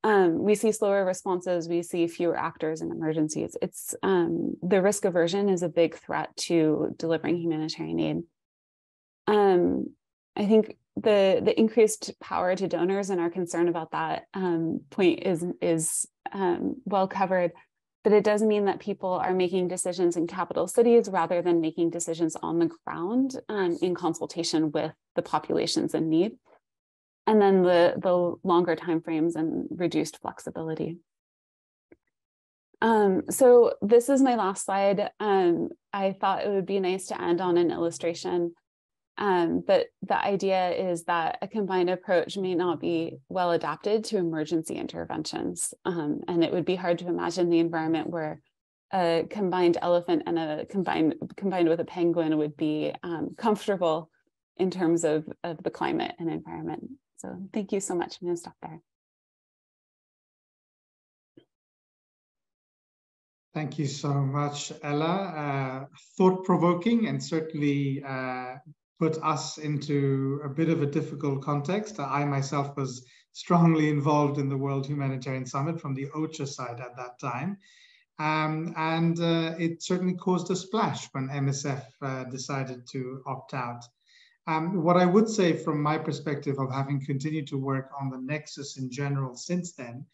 Um, we see slower responses, we see fewer actors in emergencies. It's um, the risk aversion is a big threat to delivering humanitarian aid. Um, I think the the increased power to donors and our concern about that um, point is is um, well covered, but it does mean that people are making decisions in capital cities rather than making decisions on the ground um, in consultation with the populations in need, and then the the longer timeframes and reduced flexibility. Um, so this is my last slide. Um, I thought it would be nice to end on an illustration um, but the idea is that a combined approach may not be well adapted to emergency interventions. Um, and it would be hard to imagine the environment where a combined elephant and a combined combined with a penguin would be um, comfortable in terms of, of the climate and environment. So thank you so much. I'm going to stop there. Thank you so much, Ella. Uh, thought-provoking and certainly uh, put us into a bit of a difficult context. I myself was strongly involved in the World Humanitarian Summit from the OCHA side at that time. Um, and uh, it certainly caused a splash when MSF uh, decided to opt out. Um, what I would say from my perspective of having continued to work on the Nexus in general since then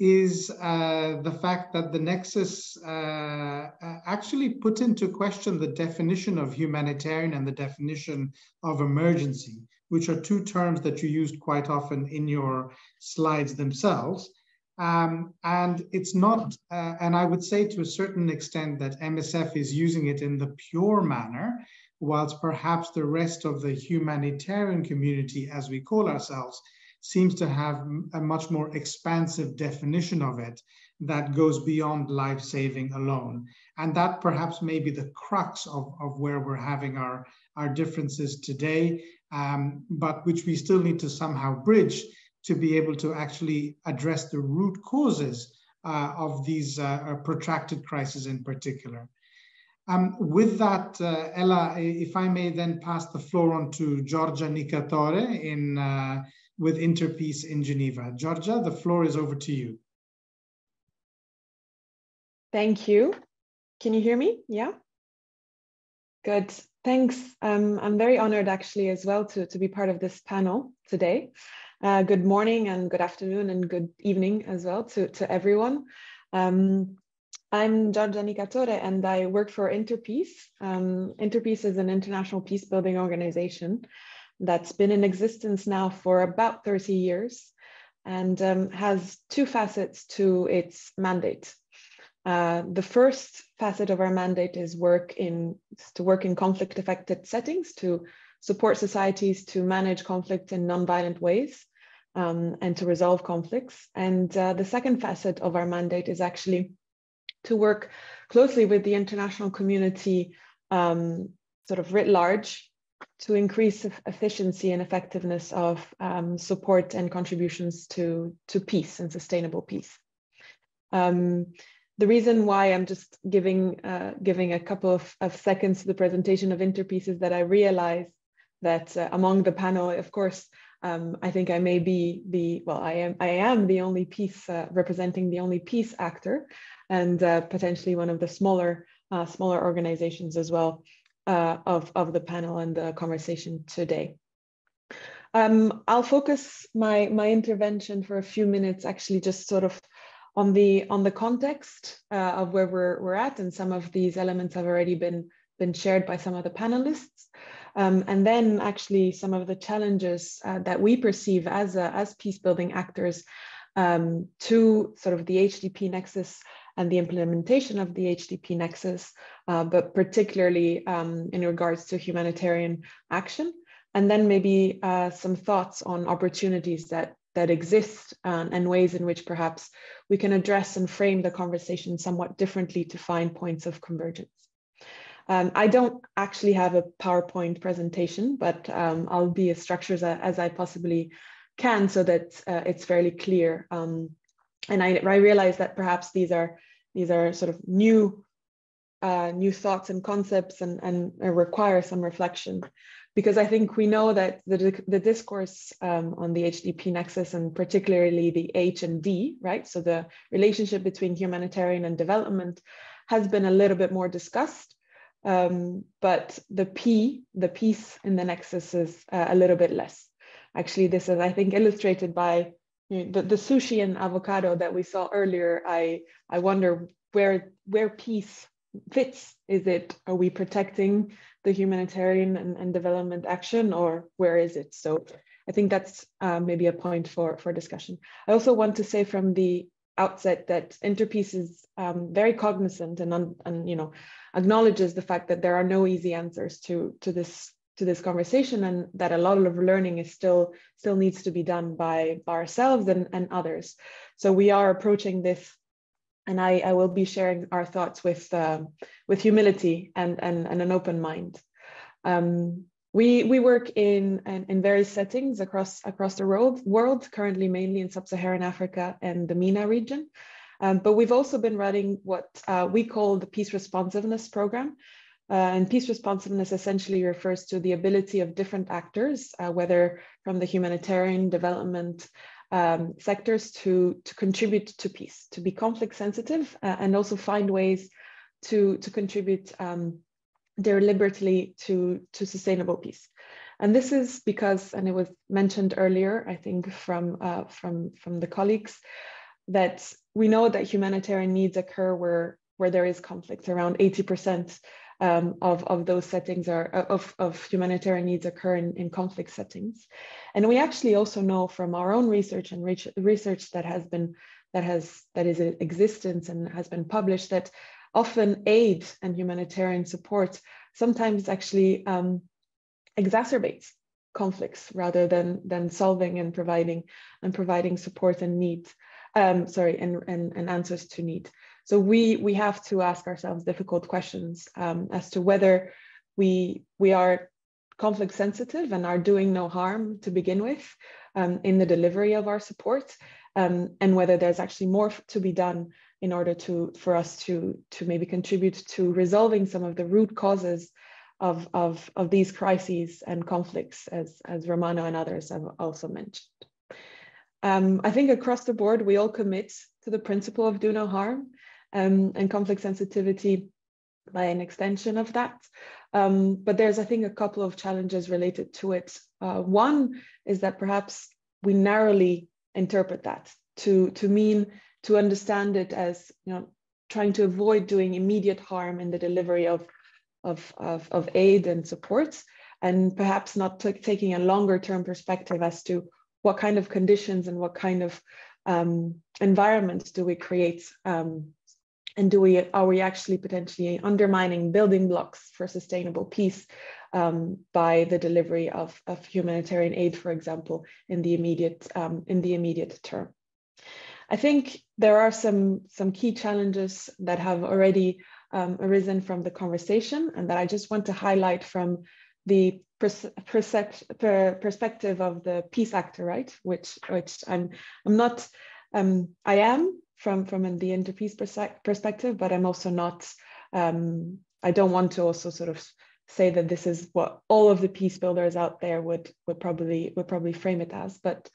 is uh, the fact that the Nexus uh, uh, actually put into question the definition of humanitarian and the definition of emergency, which are two terms that you used quite often in your slides themselves. Um, and it's not, uh, and I would say to a certain extent that MSF is using it in the pure manner, whilst perhaps the rest of the humanitarian community, as we call ourselves, seems to have a much more expansive definition of it that goes beyond life saving alone. And that perhaps may be the crux of, of where we're having our, our differences today, um, but which we still need to somehow bridge to be able to actually address the root causes uh, of these uh, uh protracted crises in particular. Um, with that, uh, Ella, if I may then pass the floor on to Giorgia Nicatore in uh, with Interpeace in Geneva. Giorgia, the floor is over to you. Thank you. Can you hear me? Yeah? Good. Thanks. Um, I'm very honored actually as well to, to be part of this panel today. Uh, good morning and good afternoon and good evening as well to, to everyone. Um, I'm Giorgia Nicatore and I work for Interpeace. Um, Interpeace is an international peace building organization that's been in existence now for about 30 years and um, has two facets to its mandate. Uh, the first facet of our mandate is work in to work in conflict affected settings to support societies to manage conflict in nonviolent ways um, and to resolve conflicts. And uh, the second facet of our mandate is actually to work closely with the international community, um, sort of writ large, to increase efficiency and effectiveness of um, support and contributions to, to peace and sustainable peace. Um, the reason why I'm just giving uh, giving a couple of, of, seconds to the presentation of Interpeace is that I realize that uh, among the panel, of course, um, I think I may be the well, I am I am the only peace uh, representing the only peace actor, and uh, potentially one of the smaller uh, smaller organizations as well uh, of of the panel and the conversation today. Um, I'll focus my my intervention for a few minutes, actually, just sort of on the on the context uh, of where we're we're at, and some of these elements have already been been shared by some of the panelists. Um, and then actually some of the challenges uh, that we perceive as, a, as peace building actors um, to sort of the HDP nexus and the implementation of the HDP nexus, uh, but particularly um, in regards to humanitarian action. And then maybe uh, some thoughts on opportunities that, that exist uh, and ways in which perhaps we can address and frame the conversation somewhat differently to find points of convergence. Um, I don't actually have a PowerPoint presentation, but um, I'll be as structured as, as I possibly can so that uh, it's fairly clear. Um, and I, I, realize that perhaps these are these are sort of new uh, new thoughts and concepts and, and require some reflection because I think we know that the, the discourse um, on the HDP nexus and particularly the H and D, right? So the relationship between humanitarian and development has been a little bit more discussed. Um, but the P, the peace in the nexus is uh, a little bit less. Actually, this is, I think, illustrated by the, the sushi and avocado that we saw earlier. I, I wonder where, where peace fits. Is it, are we protecting the humanitarian and, and development action or where is it? So I think that's uh, maybe a point for, for discussion. I also want to say from the outset that Interpeace is um, very cognizant and, and you know acknowledges the fact that there are no easy answers to to this to this conversation and that a lot of learning is still still needs to be done by, by ourselves and, and others. So we are approaching this and I, I will be sharing our thoughts with uh, with humility and, and, and an open mind. Um, we, we work in, in, in, various settings across, across the world, world, currently mainly in sub-Saharan Africa and the MENA region. Um, but we've also been running what uh, we call the Peace Responsiveness Program. Uh, and peace responsiveness essentially refers to the ability of different actors, uh, whether from the humanitarian development um, sectors to, to contribute to peace, to be conflict sensitive uh, and also find ways to, to contribute um, deliberately to, to sustainable peace. And this is because, and it was mentioned earlier, I think from, uh, from, from the colleagues, that we know that humanitarian needs occur where, where there is conflict. Around 80% um, of, of those settings are of, of humanitarian needs occur in, in conflict settings. And we actually also know from our own research and research that has been that has that is in existence and has been published that often aid and humanitarian support sometimes actually um, exacerbates conflicts rather than than solving and providing and providing support and needs um, sorry and, and, and answers to need so we we have to ask ourselves difficult questions um, as to whether we we are conflict sensitive and are doing no harm to begin with um, in the delivery of our support um, and whether there's actually more to be done in order to for us to to maybe contribute to resolving some of the root causes of of, of these crises and conflicts as as Romano and others have also mentioned. Um, I think across the board we all commit to the principle of do no harm um, and conflict sensitivity by an extension of that. Um, but there's, I think, a couple of challenges related to it. Uh, one is that perhaps we narrowly interpret that to, to mean to understand it as you know trying to avoid doing immediate harm in the delivery of of, of, of aid and support and perhaps not taking a longer term perspective as to what kind of conditions and what kind of um, environments do we create um, and do we are we actually potentially undermining building blocks for sustainable peace um, by the delivery of, of humanitarian aid, for example, in the immediate um, in the immediate term. I think there are some some key challenges that have already um, arisen from the conversation, and that I just want to highlight from the perspective of the peace actor, right? Which which I'm I'm not um, I am from from the interpeace perspective, but I'm also not. Um, I don't want to also sort of say that this is what all of the peace builders out there would would probably would probably frame it as. But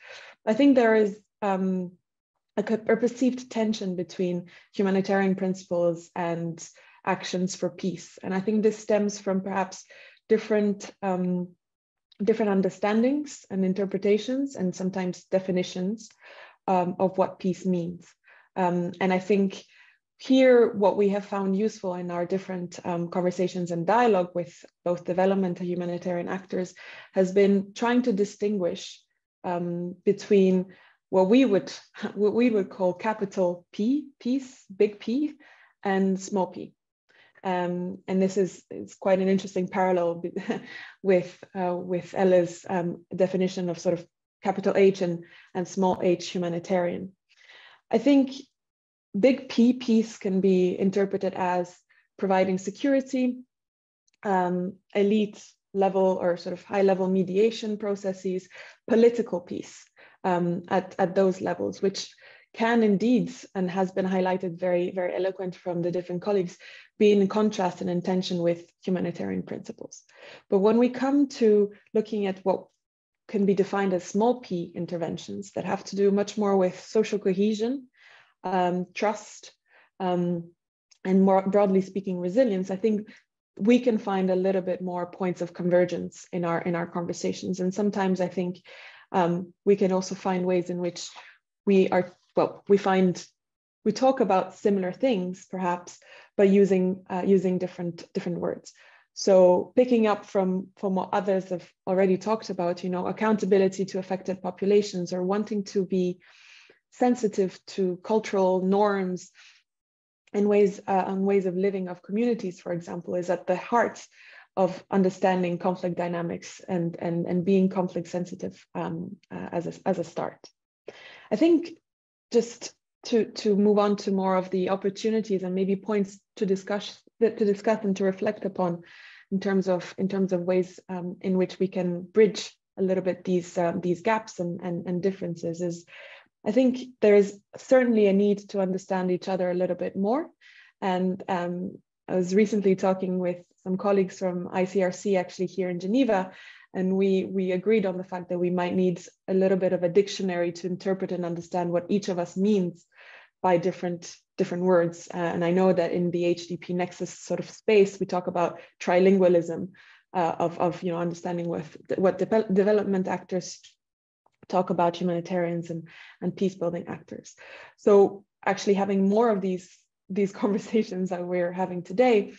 I think there is um, a, a perceived tension between humanitarian principles and actions for peace, and I think this stems from perhaps different um, different understandings and interpretations, and sometimes definitions um, of what peace means. Um, and I think here, what we have found useful in our different um, conversations and dialogue with both development and humanitarian actors has been trying to distinguish um, between what we would what we would call capital P, peace, big P, and small p. Um, and this is, it's quite an interesting parallel with, uh, with Ella's um, definition of sort of capital H and, and small h humanitarian. I think big P peace can be interpreted as providing security, um, elite level or sort of high level mediation processes, political peace um, at, at those levels, which can indeed, and has been highlighted very, very eloquent from the different colleagues, be in contrast and in tension with humanitarian principles. But when we come to looking at what can be defined as small p interventions that have to do much more with social cohesion um, trust, um, and more broadly speaking, resilience, I think we can find a little bit more points of convergence in our in our conversations. And sometimes I think um, we can also find ways in which we are well, we find we talk about similar things perhaps, but using uh, using different different words. So picking up from from what others have already talked about, you know, accountability to affected populations or wanting to be sensitive to cultural norms and ways uh, and ways of living of communities, for example, is at the heart of understanding conflict dynamics and and and being conflict sensitive um, uh, as a, as a start. I think just to to move on to more of the opportunities and maybe points to discuss to discuss and to reflect upon in terms of in terms of ways um, in which we can bridge a little bit these uh, these gaps and, and and differences is I think there is certainly a need to understand each other a little bit more. And um, I was recently talking with some colleagues from ICRC actually here in Geneva, and we, we agreed on the fact that we might need a little bit of a dictionary to interpret and understand what each of us means by different different words. Uh, and I know that in the HDP Nexus sort of space, we talk about trilingualism uh, of, of you know understanding what what de development actors talk about humanitarians and, and peace building actors. So actually having more of these, these conversations that we're having today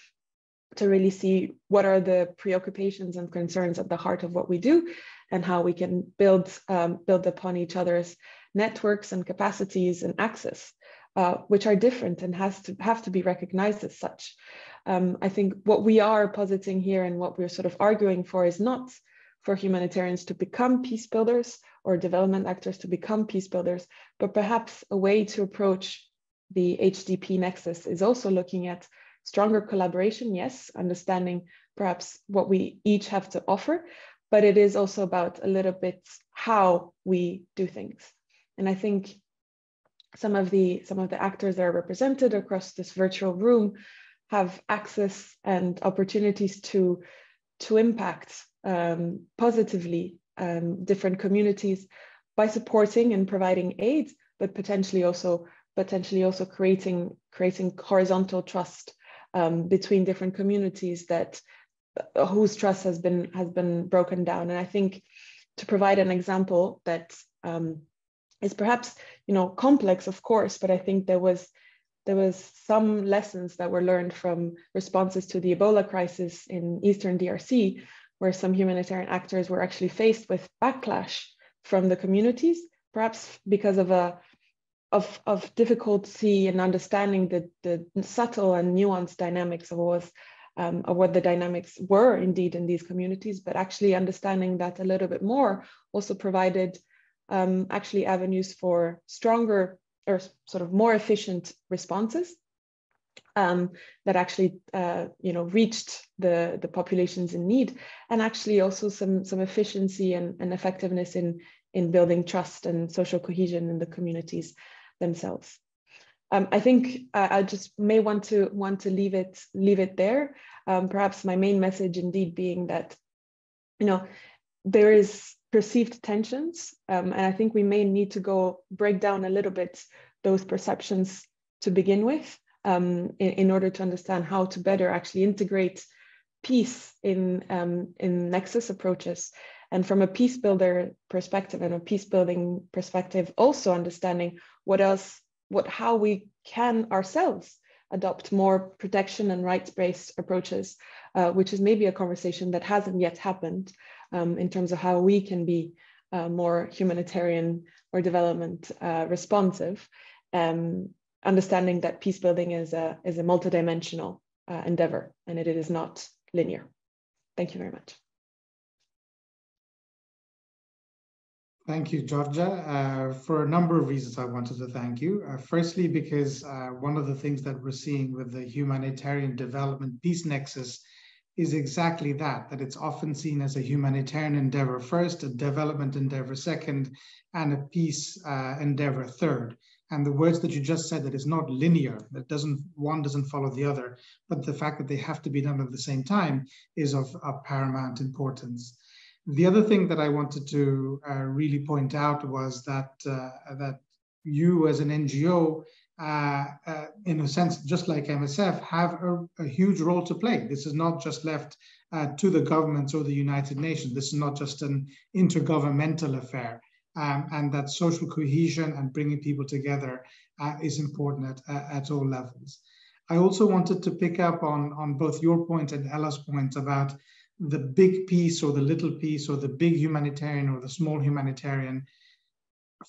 to really see what are the preoccupations and concerns at the heart of what we do and how we can build, um, build upon each other's networks and capacities and access, uh, which are different and has to have to be recognized as such. Um, I think what we are positing here and what we're sort of arguing for is not for humanitarians to become peace builders or development actors to become peace builders, but perhaps a way to approach the HDP nexus is also looking at stronger collaboration, yes, understanding perhaps what we each have to offer, but it is also about a little bit how we do things. And I think some of the some of the actors that are represented across this virtual room have access and opportunities to to impact um, positively um, different communities by supporting and providing aid, but potentially also potentially also creating creating horizontal trust um, between different communities that whose trust has been has been broken down. And I think to provide an example that um, is perhaps you know complex, of course, but I think there was there was some lessons that were learned from responses to the Ebola crisis in Eastern DRC, where some humanitarian actors were actually faced with backlash from the communities, perhaps because of a of, of difficulty in understanding the, the subtle and nuanced dynamics of what was um, of what the dynamics were indeed in these communities, but actually understanding that a little bit more also provided um, actually avenues for stronger or sort of more efficient responses um, that actually uh, you know reached the the populations in need and actually also some some efficiency and, and effectiveness in in building trust and social cohesion in the communities themselves um, I think I, I, just may want to want to leave it leave it there. Um, perhaps my main message, indeed, being that you know there is perceived tensions, um, and I think we may need to go break down a little bit those perceptions to begin with, um, in, in, order to understand how to better actually integrate peace in um, in nexus approaches. And from a peace builder perspective and a peace building perspective, also understanding what else what how we can ourselves adopt more protection and rights-based approaches, uh, which is maybe a conversation that hasn't yet happened um, in terms of how we can be uh, more humanitarian or development uh, responsive, um, understanding that peace building is a, is a multidimensional uh, endeavor and it is not linear. Thank you very much. Thank you, Giorgia. Uh, for a number of reasons, I wanted to thank you. Uh, firstly, because uh, one of the things that we're seeing with the humanitarian development peace nexus is exactly that, that it's often seen as a humanitarian endeavor first, a development endeavor second, and a peace uh, endeavor third. And the words that you just said, that it's not linear, that doesn't one doesn't follow the other, but the fact that they have to be done at the same time is of, of paramount importance. The other thing that I wanted to uh, really point out was that uh, that you as an NGO, in a sense, just like MSF, have a, a, huge role to play. This is not just left uh, to the governments or the United Nations. This is not just an intergovernmental affair. Um, and that social cohesion and bringing people together uh, is important at, at all levels. I also wanted to pick up on, on both your point and Ella's point about the big piece or the little piece or the big humanitarian or the small humanitarian.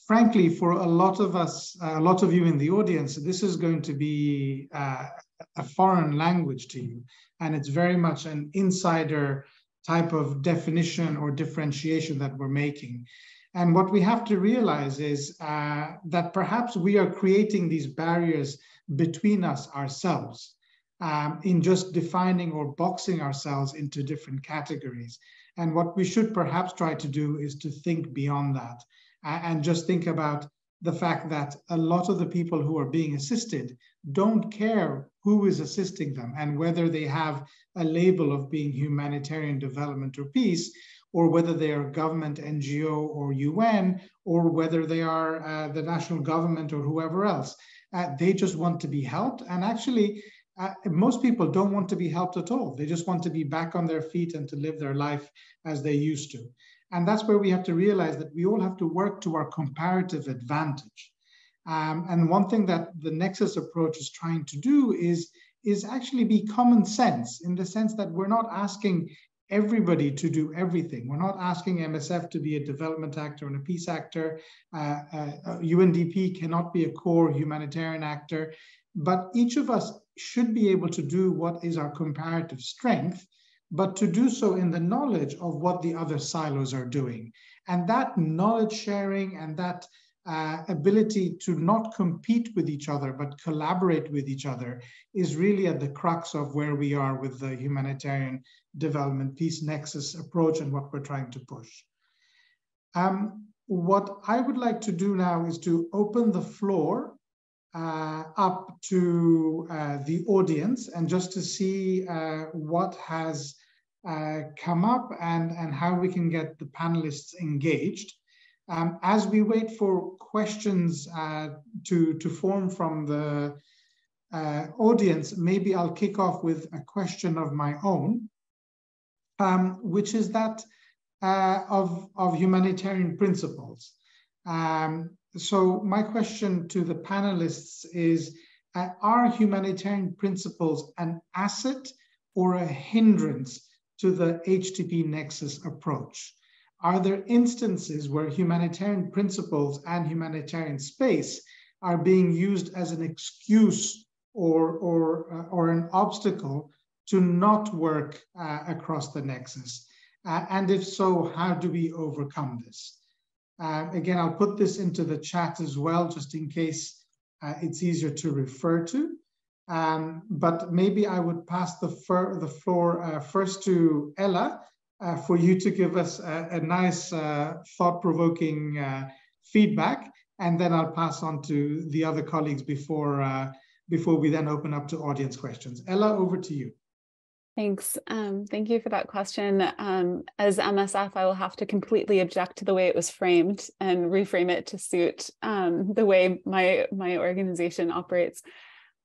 Frankly, for a lot of us, a lot of you in the audience, this is going to be uh, a foreign language to you. And it's very much an insider type of definition or differentiation that we're making. And what we have to realize is uh, that perhaps we are creating these barriers between us ourselves um, in just defining or boxing ourselves into different categories. And what we should perhaps try to do is to think beyond that and just think about the fact that a lot of the people who are being assisted don't care who is assisting them and whether they have a label of being humanitarian development or peace, or whether they are government, NGO, or UN, or whether they are uh, the national government or whoever else. Uh, they just want to be helped. And actually, uh, most people don't want to be helped at all. They just want to be back on their feet and to live their life as they used to. And that's where we have to realize that we all have to work to our comparative advantage. Um, and one thing that the Nexus approach is trying to do is, is actually be common sense in the sense that we're not asking everybody to do everything. We're not asking MSF to be a development actor and a peace actor. Uh, uh, UNDP cannot be a core humanitarian actor. But each of us should be able to do what is our comparative strength, but to do so in the knowledge of what the other silos are doing. And that knowledge sharing and that uh, ability to not compete with each other, but collaborate with each other is really at the crux of where we are with the humanitarian development peace nexus approach and what we're trying to push. Um, what I would like to do now is to open the floor uh, up to uh, the audience and just to see uh, what has uh, come up and, and how we can get the panelists engaged. Um, as we wait for questions uh, to, to form from the uh, audience, maybe I'll kick off with a question of my own, um, which is that of, of humanitarian principles. Um, so my question to the panelists is, uh, are humanitarian principles an asset or a hindrance to the HDP Nexus approach? Are there instances where humanitarian principles and humanitarian space are being used as an excuse or, or, uh, or an obstacle to not work uh, across the nexus? Uh, and if so, how do we overcome this? Uh, again, I'll put this into the chat as well, just in case uh, it's easier to refer to. Um, but maybe I would pass the, the floor uh, first to Ella uh, for you to give us a, a nice thought-provoking feedback, and then I'll pass on to the other colleagues before, before we then open up to audience questions. Ella, over to you. Thanks. Um, thank you for that question. Um, as MSF, I will have to completely object to the way it was framed and reframe it to suit um, the way my my organization operates,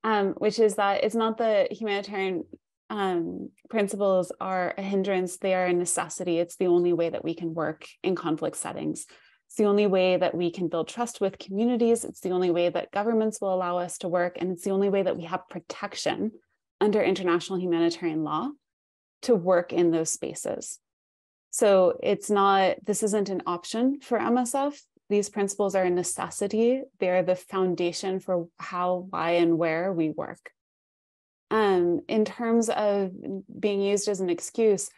um, which is that it's not the humanitarian um, principles are a hindrance; they are a necessity. It's the only way that we can work in conflict settings. It's the only way that we can build trust with communities. It's the only way that governments will allow us to work, and it's the only way that we have protection under international humanitarian law to work in those spaces. So it's not, this isn't an option for MSF. These principles are a necessity. They're the foundation for how, why, and where we work. Um, in terms of being used as an excuse,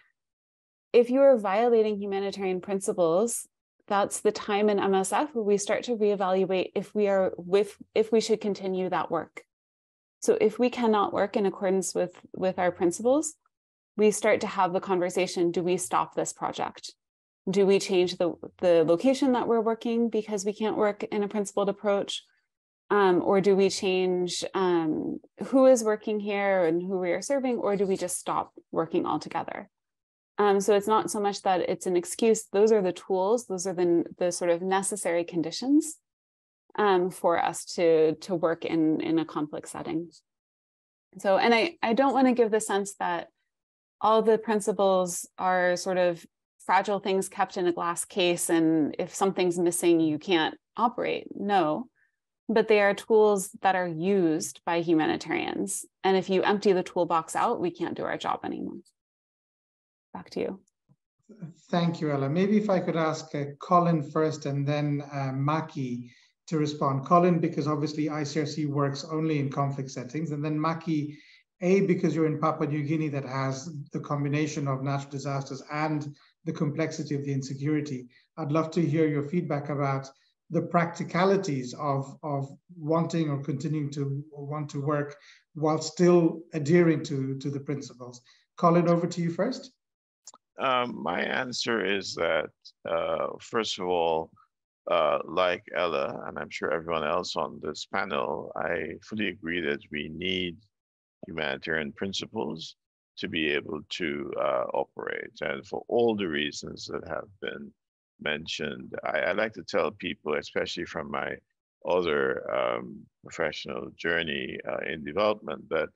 if you are violating humanitarian principles, that's the time in MSF where we start to reevaluate if we are with if we should continue that work. So if we cannot work in accordance with, with our principles, we start to have the conversation, do we stop this project? Do we change the, the location that we're working because we can't work in a principled approach? Um, or do we change um, who is working here and who we are serving, or do we just stop working altogether? Um, so it's not so much that it's an excuse. Those are the tools. Those are the, the sort of necessary conditions um, for us to to work in in a complex setting. So, and I I don't want to give the sense that all the principles are sort of fragile things kept in a glass case, and if something's missing, you can't operate. No, but they are tools that are used by humanitarians, and if you empty the toolbox out, we can't do our job anymore. Back to you. Thank you, Ella. Maybe if I could ask uh, Colin first and then uh, Maki to respond. Colin, because obviously ICRC works only in conflict settings, and then Maki, A, because you're in Papua New Guinea that has the combination of natural disasters and the complexity of the insecurity. I'd love to hear your feedback about the practicalities of, of wanting or continuing to want to work while still adhering to, to the principles. Colin, over to you first. Um, my answer is that, uh, first of all, uh, like Ella, and I'm sure everyone else on this panel, I fully agree that we need humanitarian principles to be able to uh, operate. And for all the reasons that have been mentioned, I, I like to tell people, especially from my other um, professional journey uh, in development, that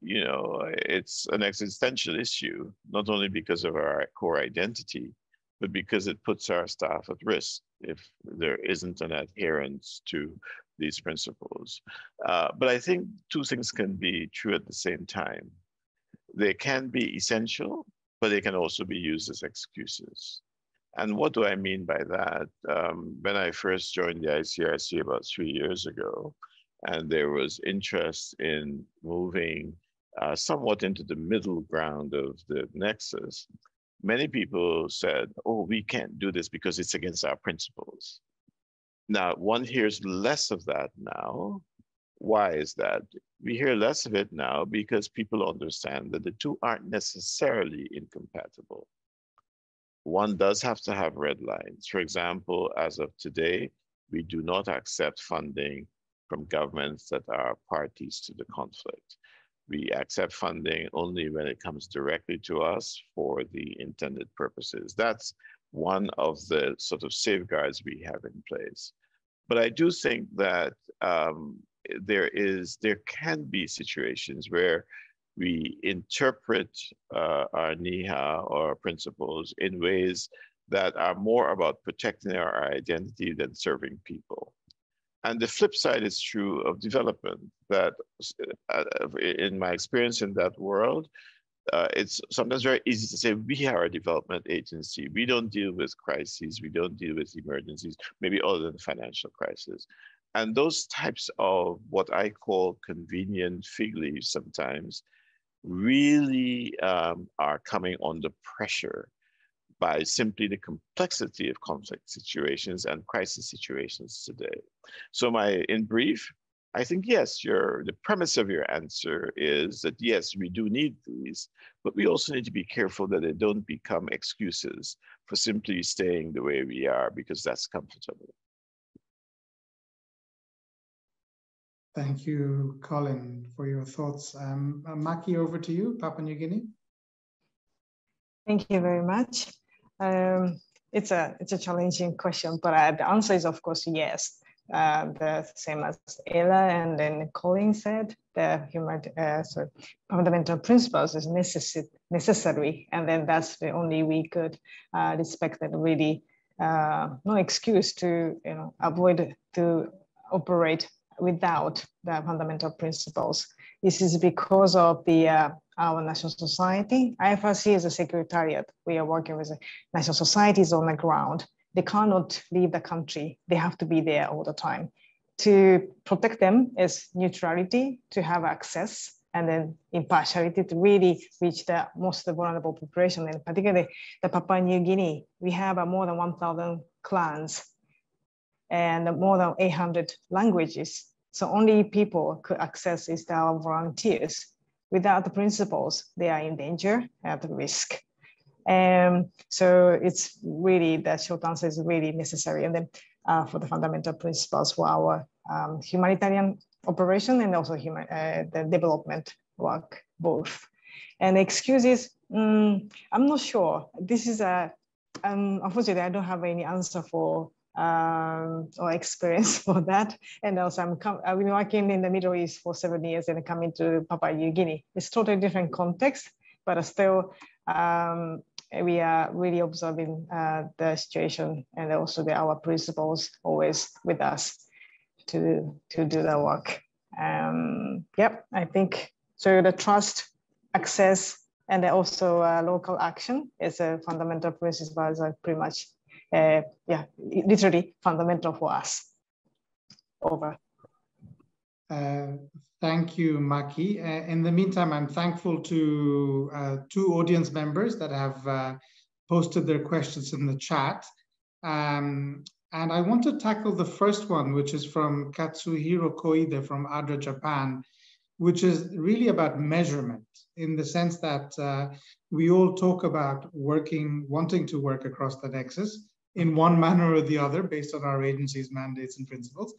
you know it's an existential issue, not only because of our core identity, but because it puts our staff at risk if there isn't an adherence to these principles. Uh, but I think two things can be true at the same time. They can be essential, but they can also be used as excuses. And what do I mean by that? Um, when I first joined the ICRC about three years ago, and there was interest in moving uh, somewhat into the middle ground of the nexus, many people said, oh, we can't do this because it's against our principles. Now, one hears less of that now. Why is that? We hear less of it now because people understand that the two aren't necessarily incompatible. One does have to have red lines. For example, as of today, we do not accept funding from governments that are parties to the conflict. We accept funding only when it comes directly to us for the intended purposes. That's one of the sort of safeguards we have in place. But I do think that um, there is, there can be situations where we interpret uh, our NIHA or our principles in ways that are more about protecting our identity than serving people. And the flip side is true of development, that uh, in my experience in that world, uh, it's sometimes very easy to say we are a development agency. We don't deal with crises. We don't deal with emergencies, maybe other than financial crisis. And those types of what I call convenient fig leaves sometimes really um, are coming under pressure by simply the complexity of conflict situations and crisis situations today. So my, in brief, I think yes, your the premise of your answer is that yes, we do need these, but we also need to be careful that they don't become excuses for simply staying the way we are because that's comfortable. Thank you, Colin, for your thoughts. Um, uh, Maki, over to you, Papua New Guinea. Thank you very much. Um, it's a it's a challenging question, but uh, the answer is of course yes. Uh, the same as Ella and then Colin said, the human uh, fundamental principles is necessary, necessary, and then that's the only we could uh, respect and really uh, no excuse to you know avoid to operate without the fundamental principles. This is because of the uh, our national society. IFRC is a secretariat. We are working with national societies on the ground. They cannot leave the country. They have to be there all the time. To protect them is neutrality, to have access, and then impartiality to really reach the most vulnerable population, and particularly the Papua New Guinea. We have uh, more than 1,000 clans and more than 800 languages. So only people could access is our volunteers. Without the principles, they are in danger, at risk. And um, so it's really, the short answer is really necessary. And then uh, for the fundamental principles for our um, humanitarian operation and also human, uh, the development work, both. And excuses, mm, I'm not sure. This is a, um, unfortunately, I don't have any answer for um, or experience for that. And also I'm com- I've been working in the Middle East for seven years and coming to Papua New Guinea. It's totally different context, but still um, we are really observing uh, the situation and also the, our principles always with us to, to do the work. Um, yep, I think so. The trust, access, and also uh, local action is a fundamental principle as I pretty much uh, yeah, literally fundamental for us. Over. Uh, thank you, Maki. Uh, in the meantime, I'm thankful to uh, two audience members that have uh, posted their questions in the chat. Um, and I want to tackle the first one, which is from Katsuhiro Koide from ADRA Japan, which is really about measurement in the sense that uh, we all talk about working, wanting to work across the nexus, in one manner or the other based on our agency's mandates and principles.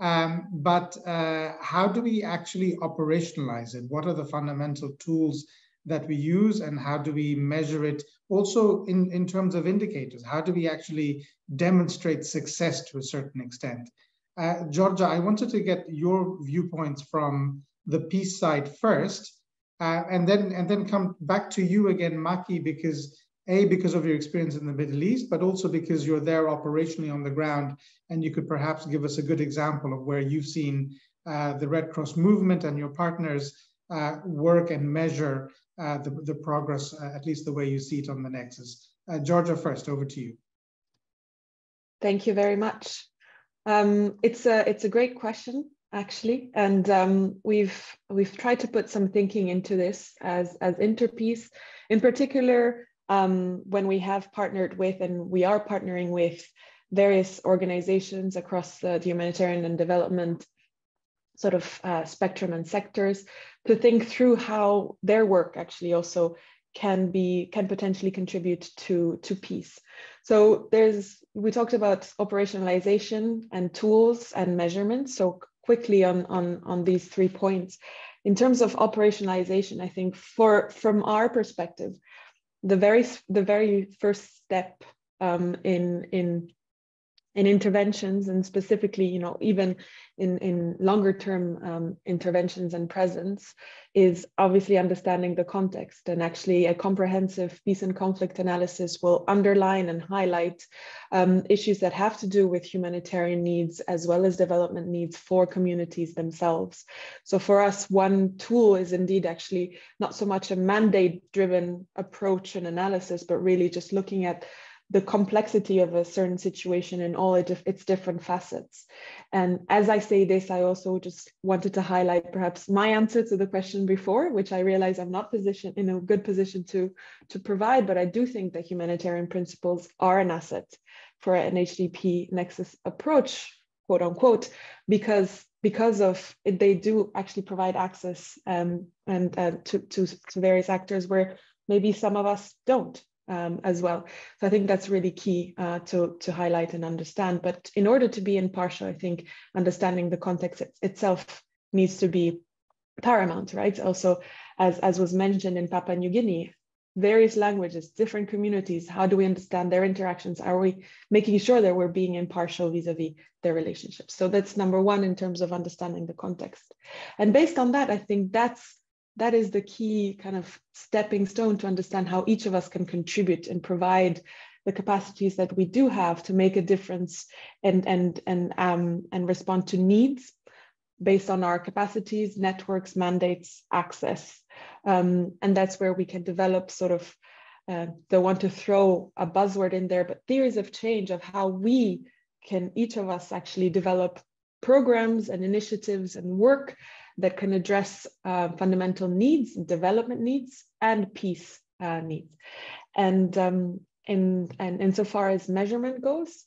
Um, but uh, how do we actually operationalize it? What are the fundamental tools that we use and how do we measure it also in, in terms of indicators? How do we actually demonstrate success to a certain extent? Uh, Giorgia, I wanted to get your viewpoints from the peace side first, uh, and then and then come back to you again, Maki, because a, because of your experience in the Middle East, but also because you're there operationally on the ground, and you could perhaps give us a good example of where you've seen uh, the Red Cross movement and your partners uh, work and measure uh, the, the progress, uh, at least the way you see it on the Nexus. Uh, Giorgia, first, over to you. Thank you very much. Um, it's a it's a great question actually, and um, we've we've tried to put some thinking into this as as Interpeace, in particular um, when we have partnered with and we are partnering with various organizations across the, the humanitarian and development sort of uh, spectrum and sectors to think through how their work actually also can be can potentially contribute to to peace. So there's we talked about operationalization and tools and measurements. So quickly on on on these three points. In terms of operationalization i think for from our perspective the very the very first step um, in in in interventions and specifically you know even in in longer term um, interventions and presence is obviously understanding the context. And actually a comprehensive peace and conflict analysis will underline and highlight um, issues that have to do with humanitarian needs as well as development needs for communities themselves. So for us one tool is indeed actually not so much a mandate driven approach and analysis but really just looking at the complexity of a certain situation and all its different facets. And as I say this, I also just wanted to highlight perhaps my answer to the question before, which I realize I'm not positioned in a good position to, to provide, but I do think that humanitarian principles are an asset for an HDP Nexus approach, quote unquote, because because of it, they do actually provide access um, and uh, to, to, to various actors where maybe some of us don't um, as well. So I think that's really key uh, to, to highlight and understand. But in order to be impartial, I think understanding the context it, itself needs to be paramount, right? Also, as, as was mentioned in Papua New Guinea, various languages, different communities, how do we understand their interactions? Are we making sure that we're being impartial vis-a-vis their relationships? So that's number one in terms of understanding the context. And based on that, I think that's that is the key kind of stepping stone to understand how each of us can contribute and provide the capacities that we do have to make a difference and and and um, and respond to needs based on our capacities, networks, mandates, access, um, and that's where we can develop sort of. Uh, don't want to throw a buzzword in there, but theories of change of how we can each of us actually develop programs and initiatives and work that can address uh, fundamental needs, development needs, and peace uh, needs. And, um, in, and insofar as measurement goes,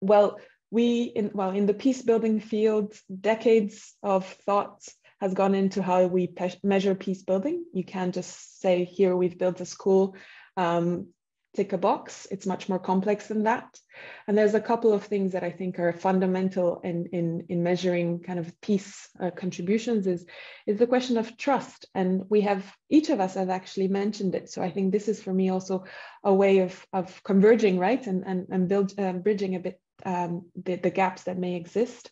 well, we, in, well, in the peace building field, decades of thoughts has gone into how we measure peace building. You can't just say, here we've built a school, um, tick a box. It's much more complex than that. And there's a couple of things that I think are fundamental in, in, in measuring kind of peace uh, contributions is, is the question of trust. And we have, each of us has actually mentioned it. So I think this is for me also a way of, of converging, right? And, and, and build, um, bridging a bit um, the, the gaps that may exist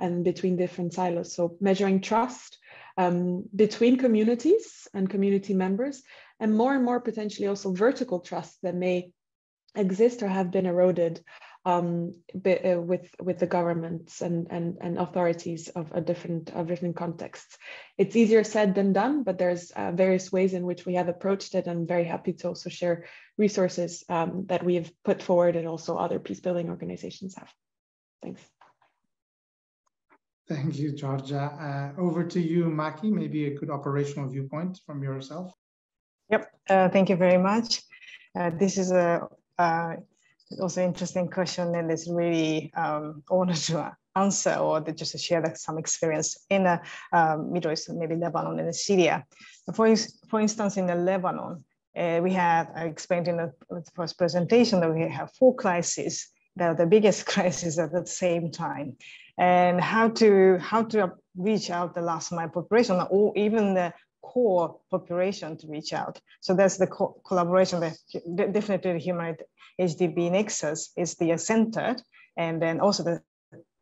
and between different silos. So measuring trust um, between communities and community members, and more and more potentially also vertical trust that may exist or have been eroded um, uh, with with the governments and and, and authorities of a different of different contexts. It's easier said than done, but there's uh, various ways in which we have approached it. I'm very happy to also share resources um, that we have put forward and also other peace building organizations have. Thanks. Thank you, Giorgia. Uh, over to you, Maki, maybe a good operational viewpoint from yourself. Yep, uh, thank you very much. Uh, this is a uh, also interesting question and it's really um, honored to answer or to just share some experience in the um, Middle East, maybe Lebanon and Syria. For, for instance, in the Lebanon, uh, we have I explained in the first presentation that we have four crises that are the biggest crisis at the same time and how to how to reach out the last mile population or even the core population to reach out. So that's the co collaboration that definitely the human HDP Nexus is the centered and then also the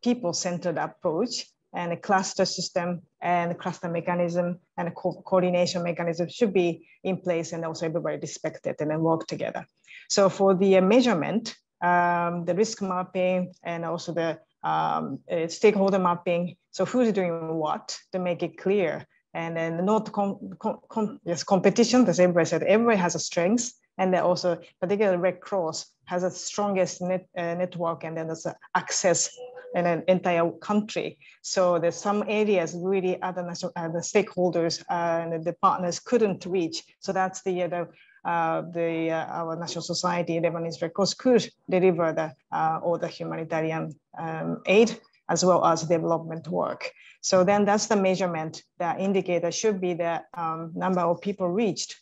people-centered approach and a cluster system and cluster mechanism and a co coordination mechanism should be in place and also everybody respected and then work together. So for the measurement, um, the risk mapping and also the um, stakeholder mapping, so who's doing what to make it clear and then not com, com, com, yes, competition, as everybody said, everybody has a strength, and then also particularly Red Cross has the strongest net, uh, network, and then there's access in an entire country. So there's some areas really other national, uh, the stakeholders uh, and the partners couldn't reach. So that's the uh, the uh, the uh, our national society, Lebanese Red Cross, could deliver the uh, all the humanitarian um, aid as well as development work. So then that's the measurement. The indicator should be the um, number of people reached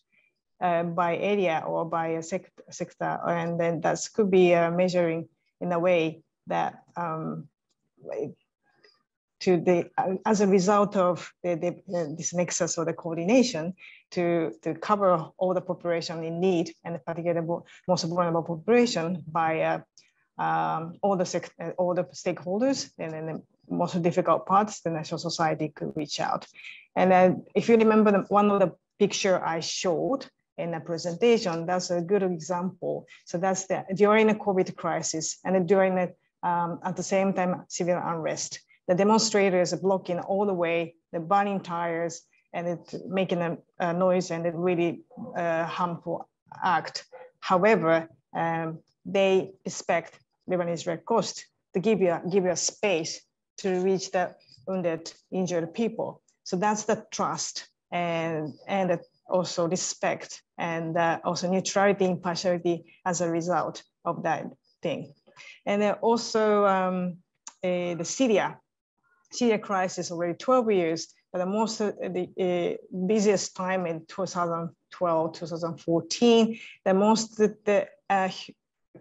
uh, by area or by a sector. And then that could be uh, measuring in a way that um, to the, uh, as a result of the, the, uh, this nexus or the coordination to, to cover all the population in need and particularly most vulnerable population by uh, um, all the uh, all the stakeholders and then the most difficult parts, the national society could reach out. And then if you remember the, one of the picture I showed in the presentation, that's a good example. So that's the during the COVID crisis and during the um, at the same time civil unrest. The demonstrators are blocking all the way, the burning tires, and it making a, a noise and a really uh, harmful act. However, um, they expect Lebanese Red Cross to give you, a, give you a space to reach the wounded, injured people. So that's the trust and, and also respect and uh, also neutrality, impartiality as a result of that thing. And then also um, uh, the Syria, Syria crisis already 12 years, but the most uh, the uh, busiest time in 2012, 2014, the most the, the uh,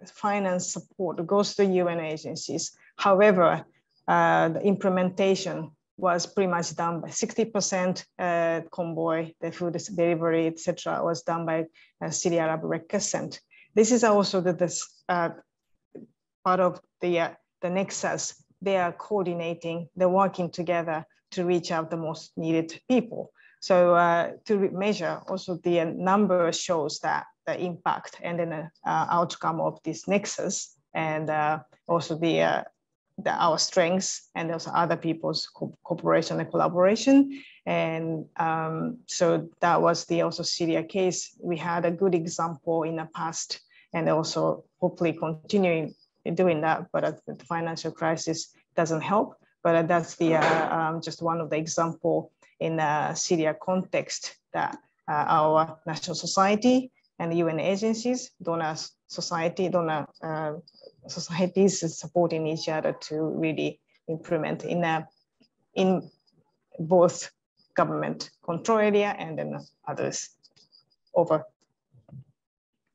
finance support goes to UN agencies. However, uh, the implementation was pretty much done by 60% uh, convoy, the food delivery, etc., was done by uh, Syria Arab Crescent. This is also the, this, uh, part of the, uh, the nexus. They are coordinating, they're working together to reach out the most needed people. So uh, to measure also the uh, number shows that the impact and then uh, outcome of this nexus and uh, also the, uh, the, our strengths and also other people's co cooperation and collaboration. And um, so that was the also Syria case. We had a good example in the past and also hopefully continuing doing that, but the financial crisis doesn't help. But that's the uh, um, just one of the example in the Syria context that uh, our national society and UN agencies, donor society, donor uh, societies supporting each other to really implement in a, in both government control area and then others. Over.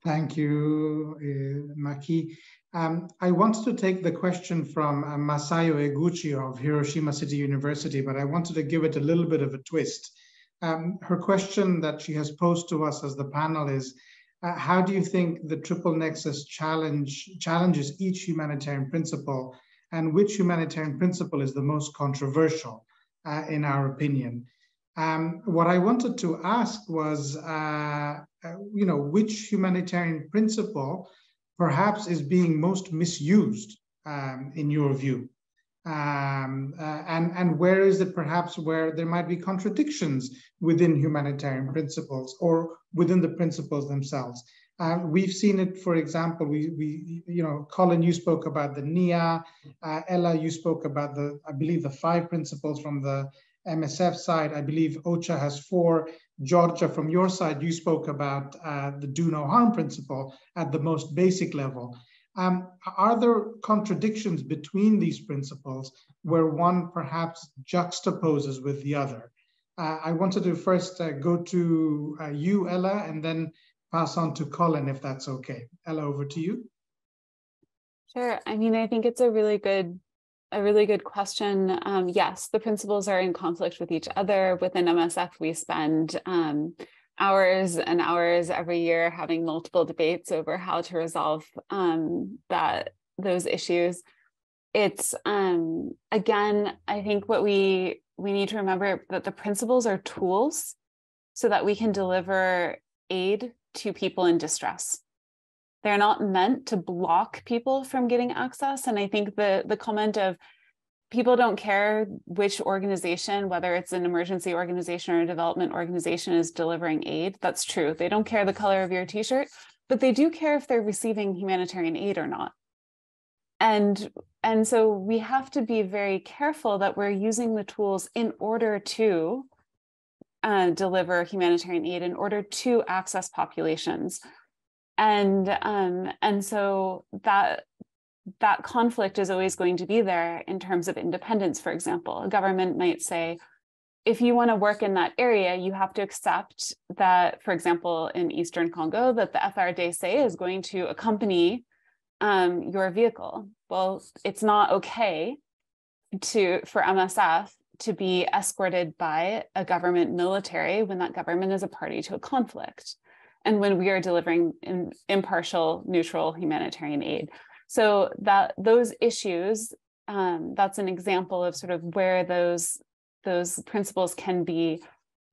Thank you, uh, Maki. Um, I wanted to take the question from uh, Masayo Eguchi of Hiroshima City University, but I wanted to give it a little bit of a twist. Um, her question that she has posed to us as the panel is, uh, how do you think the triple nexus challenge challenges each humanitarian principle and which humanitarian principle is the most controversial uh, in our opinion? Um, what I wanted to ask was, uh, uh you know, which humanitarian principle perhaps is being most misused um, in your view? Um, uh, and, and where is it perhaps where there might be contradictions within humanitarian principles or within the principles themselves? Uh, we've seen it, for example, we, we, you know, Colin, you spoke about the NIA, uh, Ella, you spoke about the, I believe the five principles from the MSF side. I believe OCHA has four. Giorgia, from your side, you spoke about uh, the do no harm principle at the most basic level. Um, are there contradictions between these principles where one perhaps juxtaposes with the other? Uh, I wanted to first uh, go to uh, you, Ella, and then pass on to Colin, if that's okay. Ella, over to you. Sure. I mean, I think it's a really good a really good question. Um, yes, the principles are in conflict with each other. Within MSF, we spend um, hours and hours every year having multiple debates over how to resolve um, that those issues. It's um, again, I think what we we need to remember that the principles are tools so that we can deliver aid to people in distress they're not meant to block people from getting access and i think the the comment of people don't care which organization whether it's an emergency organization or a development organization is delivering aid. That's true. They don't care the color of your t-shirt but they do care if they're receiving humanitarian aid or not. And and so we have to be very careful that we're using the tools in order to uh, deliver humanitarian aid in order to access populations. And um, and so that that conflict is always going to be there in terms of independence for example a government might say if you want to work in that area you have to accept that for example in eastern congo that the FARDC is going to accompany um, your vehicle well it's not okay to for msf to be escorted by a government military when that government is a party to a conflict and when we are delivering in, impartial, neutral humanitarian aid. So that those issues, um, that's an example of sort of where those those principles can be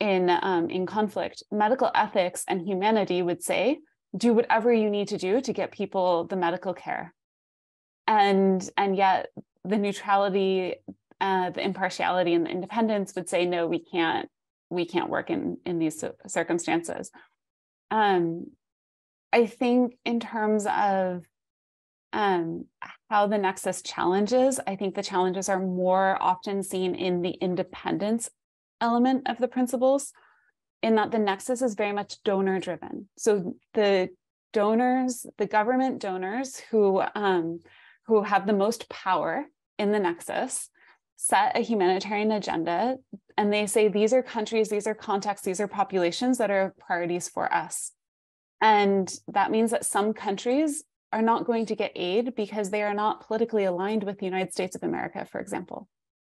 in um, in conflict. Medical ethics and humanity would say, do whatever you need to do to get people the medical care, and and yet the neutrality, uh, the impartiality, and the independence would say, no, we can't we can't work in in these circumstances. Um, I think in terms of um, how the nexus challenges, I think the challenges are more often seen in the independence element of the principles, in that the nexus is very much donor driven. So the donors, the government donors who um, who have the most power in the nexus set a humanitarian agenda and they say these are countries, these are contexts, these are populations that are priorities for us. And that means that some countries are not going to get aid because they are not politically aligned with the United States of America, for example,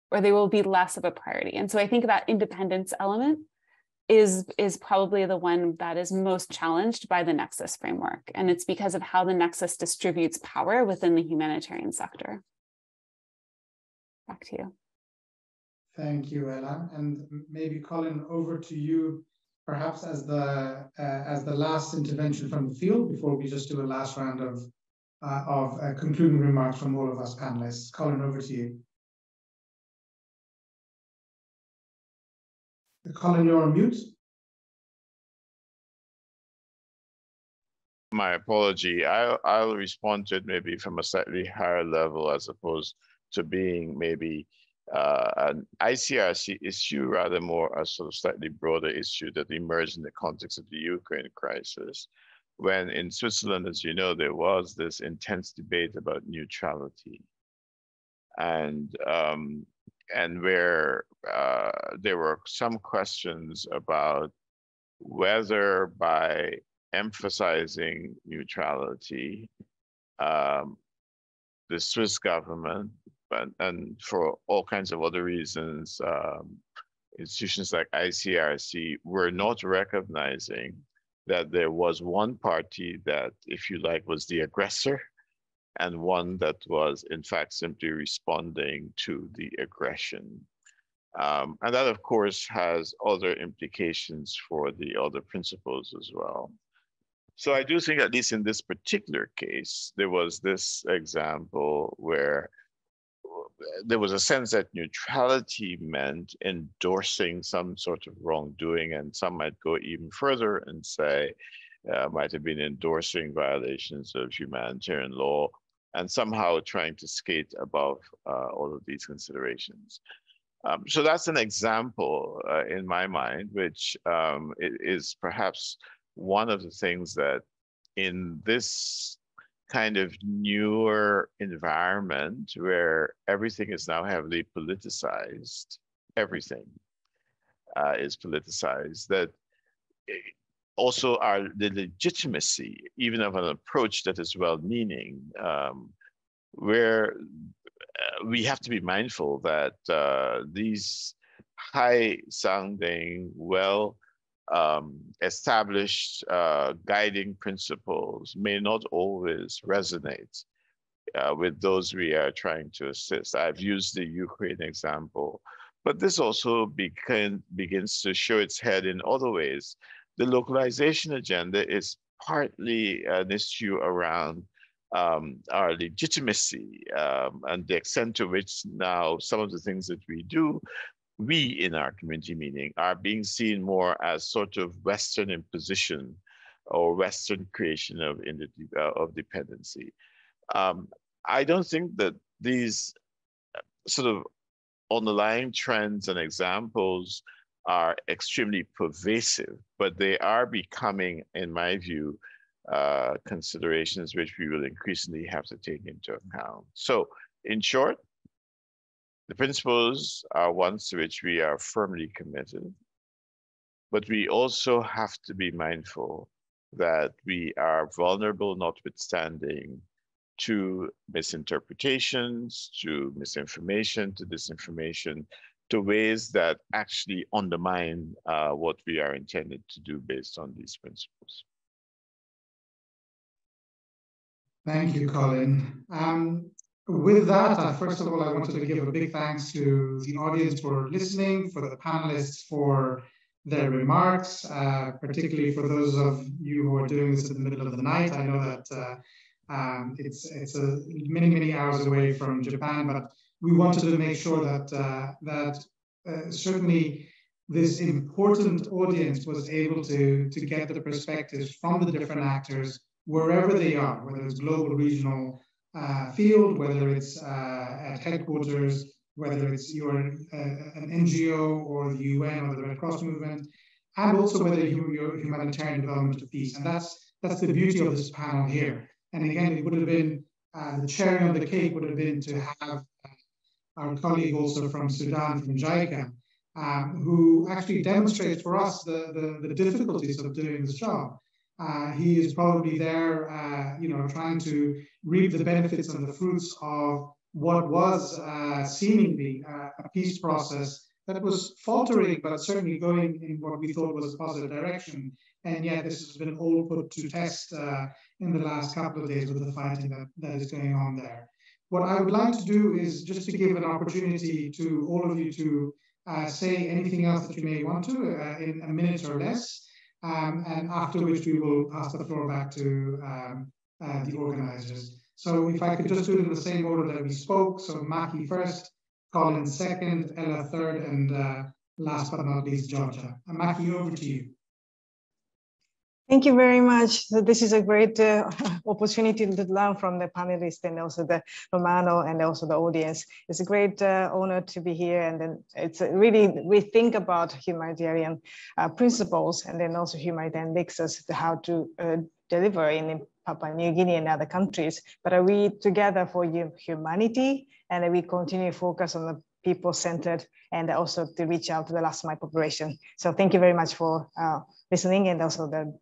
or they will be less of a priority. And so I think that independence element is, is probably the one that is most challenged by the Nexus framework. And it's because of how the Nexus distributes power within the humanitarian sector. Back to you. Thank you, Ella. And maybe Colin, over to you, perhaps as the uh, as the last intervention from the field before we just do a last round of uh, of uh, concluding remarks from all of us panelists. Colin, over to you. Colin, you're on mute. My apology. I'll, I'll respond to it maybe from a slightly higher level as opposed to being maybe uh, an ICRC issue, rather more a sort of slightly broader issue that emerged in the context of the Ukraine crisis. When in Switzerland, as you know, there was this intense debate about neutrality. And, um, and where uh, there were some questions about whether by emphasizing neutrality, um, the Swiss government and, and for all kinds of other reasons, um, institutions like ICRC were not recognizing that there was one party that, if you like, was the aggressor and one that was, in fact, simply responding to the aggression. Um, and that, of course, has other implications for the other principles as well. So I do think, at least in this particular case, there was this example where there was a sense that neutrality meant endorsing some sort of wrongdoing, and some might go even further and say uh, might have been endorsing violations of humanitarian law and somehow trying to skate above uh, all of these considerations. Um, so that's an example uh, in my mind, which um, is perhaps one of the things that in this kind of newer environment where everything is now heavily politicized, everything uh, is politicized, that also our the legitimacy, even of an approach that is well-meaning, um, where uh, we have to be mindful that uh, these high-sounding, well um, established uh, guiding principles may not always resonate uh, with those we are trying to assist. I've used the Ukraine example, but this also begin, begins to show its head in other ways. The localization agenda is partly an issue around um, our legitimacy um, and the extent to which now some of the things that we do we in our community meaning are being seen more as sort of Western imposition or Western creation of, uh, of dependency. Um, I don't think that these uh, sort of underlying trends and examples are extremely pervasive, but they are becoming, in my view, uh, considerations which we will increasingly have to take into account. So in short, the principles are ones to which we are firmly committed, but we also have to be mindful that we are vulnerable, notwithstanding, to misinterpretations, to misinformation, to disinformation, to ways that actually undermine uh, what we are intended to do based on these principles. Thank you, Colin. Um, with that, uh, first of all, I wanted to give a big thanks to the audience for listening, for the panelists for their remarks, uh, particularly for those of you who are doing this in the middle of the night. I know that uh, um, it's it's many many hours away from Japan, but we wanted to make sure that uh, that uh, certainly this important audience was able to to get the perspectives from the different actors wherever they are, whether it's global, regional, uh, field, whether it's uh, at headquarters, whether it's you're uh, an NGO or the UN or the Red Cross movement, and also whether you're humanitarian development of peace. And that's that's the beauty of this panel here. And again, it would have been the cherry on the cake would have been to have our colleague also from Sudan, from JICA, um, who actually demonstrates for us the, the, the difficulties of doing this job. Uh, he is probably there, uh, you know, trying to reap the benefits and the fruits of what was uh, seemingly uh, a peace process that was faltering, but certainly going in what we thought was a positive direction. And yet, this has been all put to test uh, in the last couple of days with the fighting that, that is going on there. What I would like to do is just to give an opportunity to all of you to uh, say anything else that you may want to in a minute or less, um, and after which we will pass the floor back to um, uh, the organizers. So if I could just do it in the same order that we spoke, so Maki first, Colin second, Ella third, and uh, last but not least, Giorgia. And Maki, over to you. Thank you very much. So this is a great uh, opportunity to learn from the panelists and also the Romano and also the audience. It's a great uh, honor to be here. And then it's really, we think about humanitarian uh, principles and then also humanitarian nexus to how to uh, deliver in Papua New Guinea and other countries. But we together for humanity and we continue to focus on the people centered and also to reach out to the last mile population. So thank you very much for uh, listening and also the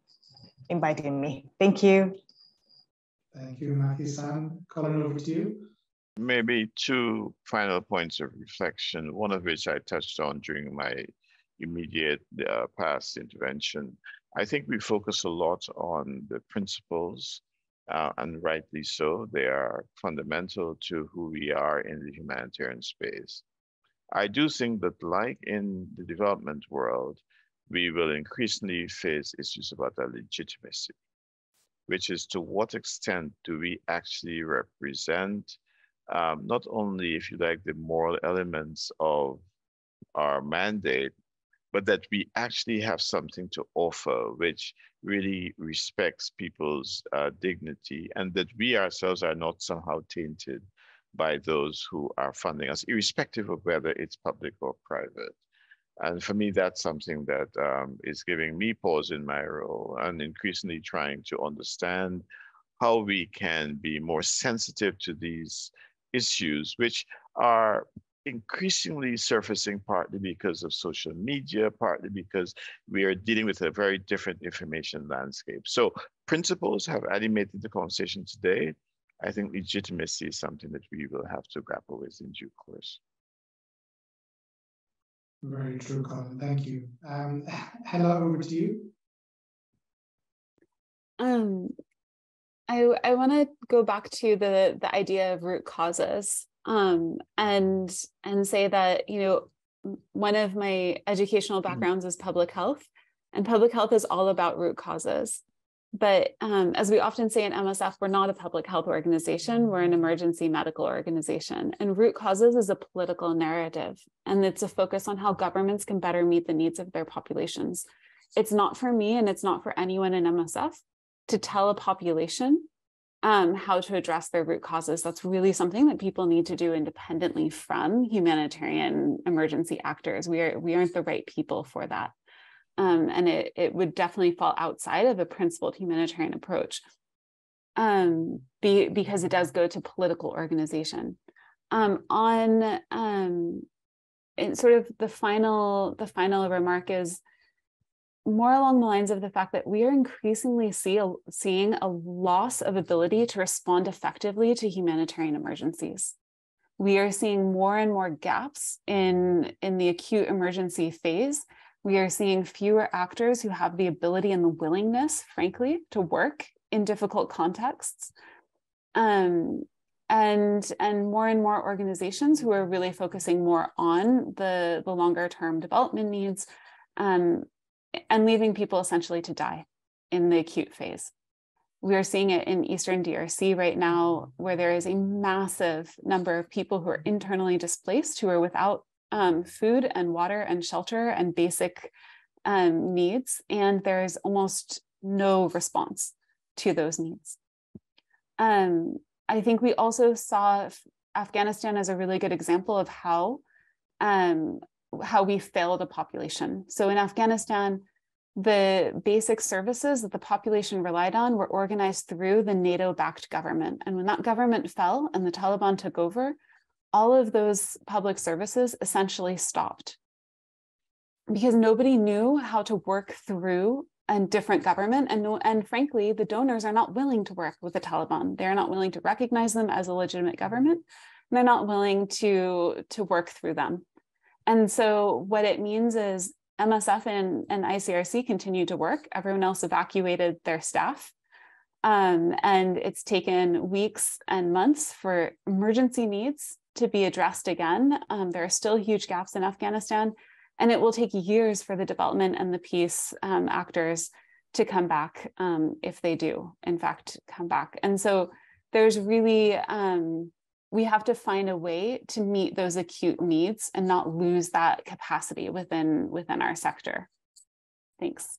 inviting me. Thank you. Thank you, Maki-san. Colin, over to you. Maybe two final points of reflection, one of which I touched on during my immediate uh, past intervention. I think we focus a lot on the principles, uh, and rightly so. They are fundamental to who we are in the humanitarian space. I do think that, like in the development world, we will increasingly face issues about our legitimacy, which is to what extent do we actually represent um, not only, if you like, the moral elements of our mandate, but that we actually have something to offer which really respects people's uh, dignity and that we ourselves are not somehow tainted by those who are funding us, irrespective of whether it's public or private. And for me, that's something that um, is giving me pause in my role and increasingly trying to understand how we can be more sensitive to these issues, which are increasingly surfacing partly because of social media, partly because we are dealing with a very different information landscape. So principles have animated the conversation today. I think legitimacy is something that we will have to grapple with in due course. Very true, Colin. Thank you. Um, Ella, over to you. Um, I I want to go back to the the idea of root causes, um, and and say that you know one of my educational mm-hmm. backgrounds is public health, and public health is all about root causes. But um, as we often say in MSF, we're not a public health organization, we're an emergency medical organization. And root causes is a political narrative, and it's a focus on how governments can better meet the needs of their populations. It's not for me and it's not for anyone in MSF to tell a population um, how to address their root causes. That's really something that people need to do independently from humanitarian emergency actors. We, are, we aren't the right people for that. Um, and it, it would definitely fall outside of a principled humanitarian approach um, be, because it does go to political organization. Um, on um, sort of the final, the final remark is more along the lines of the fact that we are increasingly see a, seeing a loss of ability to respond effectively to humanitarian emergencies. We are seeing more and more gaps in, in the acute emergency phase we are seeing fewer actors who have the ability and the willingness, frankly, to work in difficult contexts. Um, and, and more and more organizations who are really focusing more on the, the longer term development needs um, and leaving people essentially to die in the acute phase. We are seeing it in Eastern DRC right now, where there is a massive number of people who are internally displaced, who are without um, food and water and shelter and basic um, needs, and there's almost no response to those needs. Um, I think we also saw Afghanistan as a really good example of how um, how we failed a population. So in Afghanistan, the basic services that the population relied on were organized through the NATO-backed government. And when that government fell and the Taliban took over, all of those public services essentially stopped. Because nobody knew how to work through a different government and and frankly the donors are not willing to work with the Taliban. They're not willing to recognize them as a legitimate government and they're not willing to to work through them. And so what it means is MSF and, and ICRC continue to work. Everyone else evacuated their staff. Um, and it's taken weeks and months for emergency needs to be addressed again. Um, there are still huge gaps in Afghanistan, and it will take years for the development and the peace um, actors to come back um, if they do, in fact, come back. And so there's really, um, we have to find a way to meet those acute needs and not lose that capacity within, within our sector. Thanks.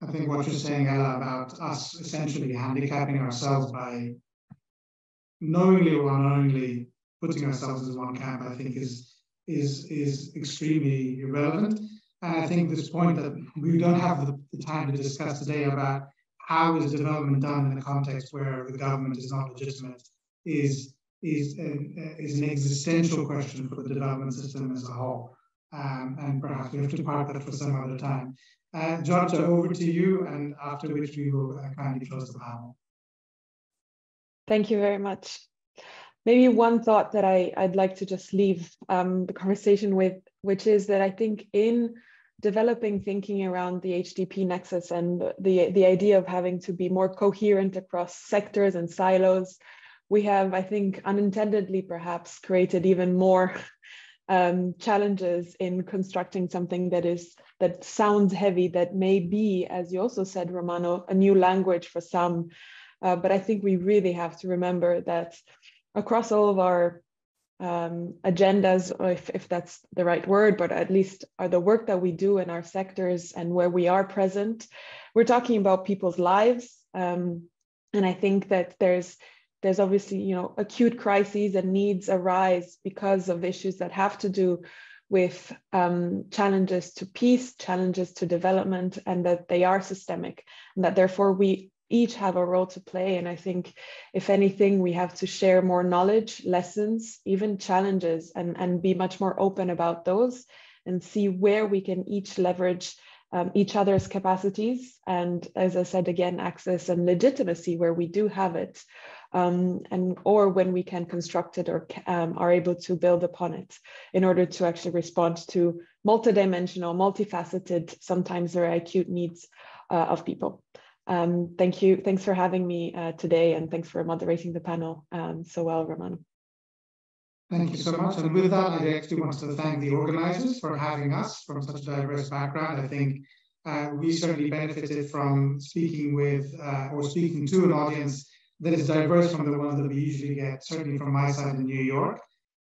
I think what you're saying, Ella, about us essentially handicapping ourselves by knowingly or unknowingly putting ourselves in one camp, I think is is is extremely irrelevant. And I think this point that we don't have the, the time to discuss today about how is development done in a context where the government is not legitimate is is an, is an existential question for the development system as a whole. Um, and perhaps we have to park that for some other time. Uh, Giorgia, over to you, and after which we will uh, kindly close the panel. Thank you very much. Maybe one thought that I, I'd like to just leave um, the conversation with, which is that I think in developing thinking around the HDP nexus and the, the idea of having to be more coherent across sectors and silos, we have, I think, unintendedly perhaps created even more um, challenges in constructing something that is that sounds heavy, that may be, as you also said, Romano, a new language for some, uh, but I think we really have to remember that across all of our um, agendas, if, if that's the right word, but at least are the work that we do in our sectors and where we are present, we're talking about people's lives. Um, and I think that there's there's obviously you know acute crises and needs arise because of issues that have to do with um, challenges to peace, challenges to development, and that they are systemic, and that therefore we each have a role to play. And I think, if anything, we have to share more knowledge, lessons, even challenges, and, and be much more open about those and see where we can each leverage um, each other's capacities. And as I said again, access and legitimacy where we do have it. Um, and or when we can construct it or um, are able to build upon it in order to actually respond to multidimensional, multifaceted, sometimes very acute needs uh, of people. Um, thank you. Thanks for having me uh, today and thanks for moderating the panel um, so well, Romano. Thank you so much. And with that, I actually want to thank the organizers for having us from such a diverse background. I think uh, we certainly benefited from speaking with uh, or speaking to an audience that is diverse from the ones that we usually get, certainly from my side in New York.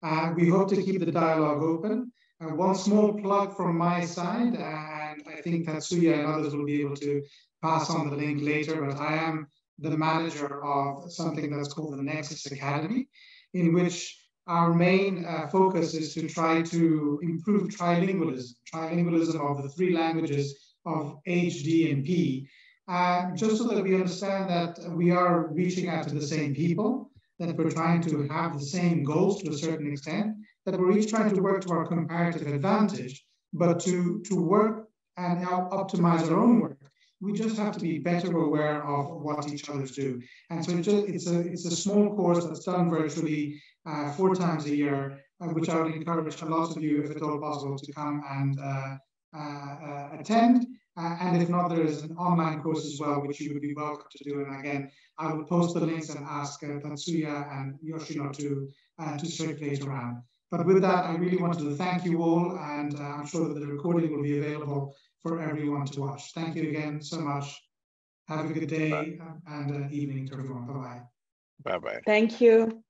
Uh, we hope to keep the dialogue open. Uh, one small plug from my side, and I think that Suya and others will be able to pass on the link later, but I am the manager of something that's called the Nexus Academy, in which our main uh, focus is to try to improve trilingualism, trilingualism of the three languages of H, D, and P, uh, just so that we understand that we are reaching out to the same people, that we're trying to have the same goals to a certain extent, that we're each trying to work to our comparative advantage, but to, to work and help optimize our own work we just have to be better aware of what each other's do. And so it's, a, it's a small course that's done virtually uh, four times a year, uh, which I would encourage a lot of you, if at all possible, to come and uh, uh, uh attend. Uh, and if not, there is an online course as well, which you would be welcome to do. And again, I will post the links and ask Tatsuya and Yoshino to, to circulate around. But with that, I really wanted to thank you all, and I'm sure that the recording will be available for everyone to watch. Thank you again so much. Have a good day Bye. and uh, evening to everyone. Bye-bye. Bye-bye. Thank you.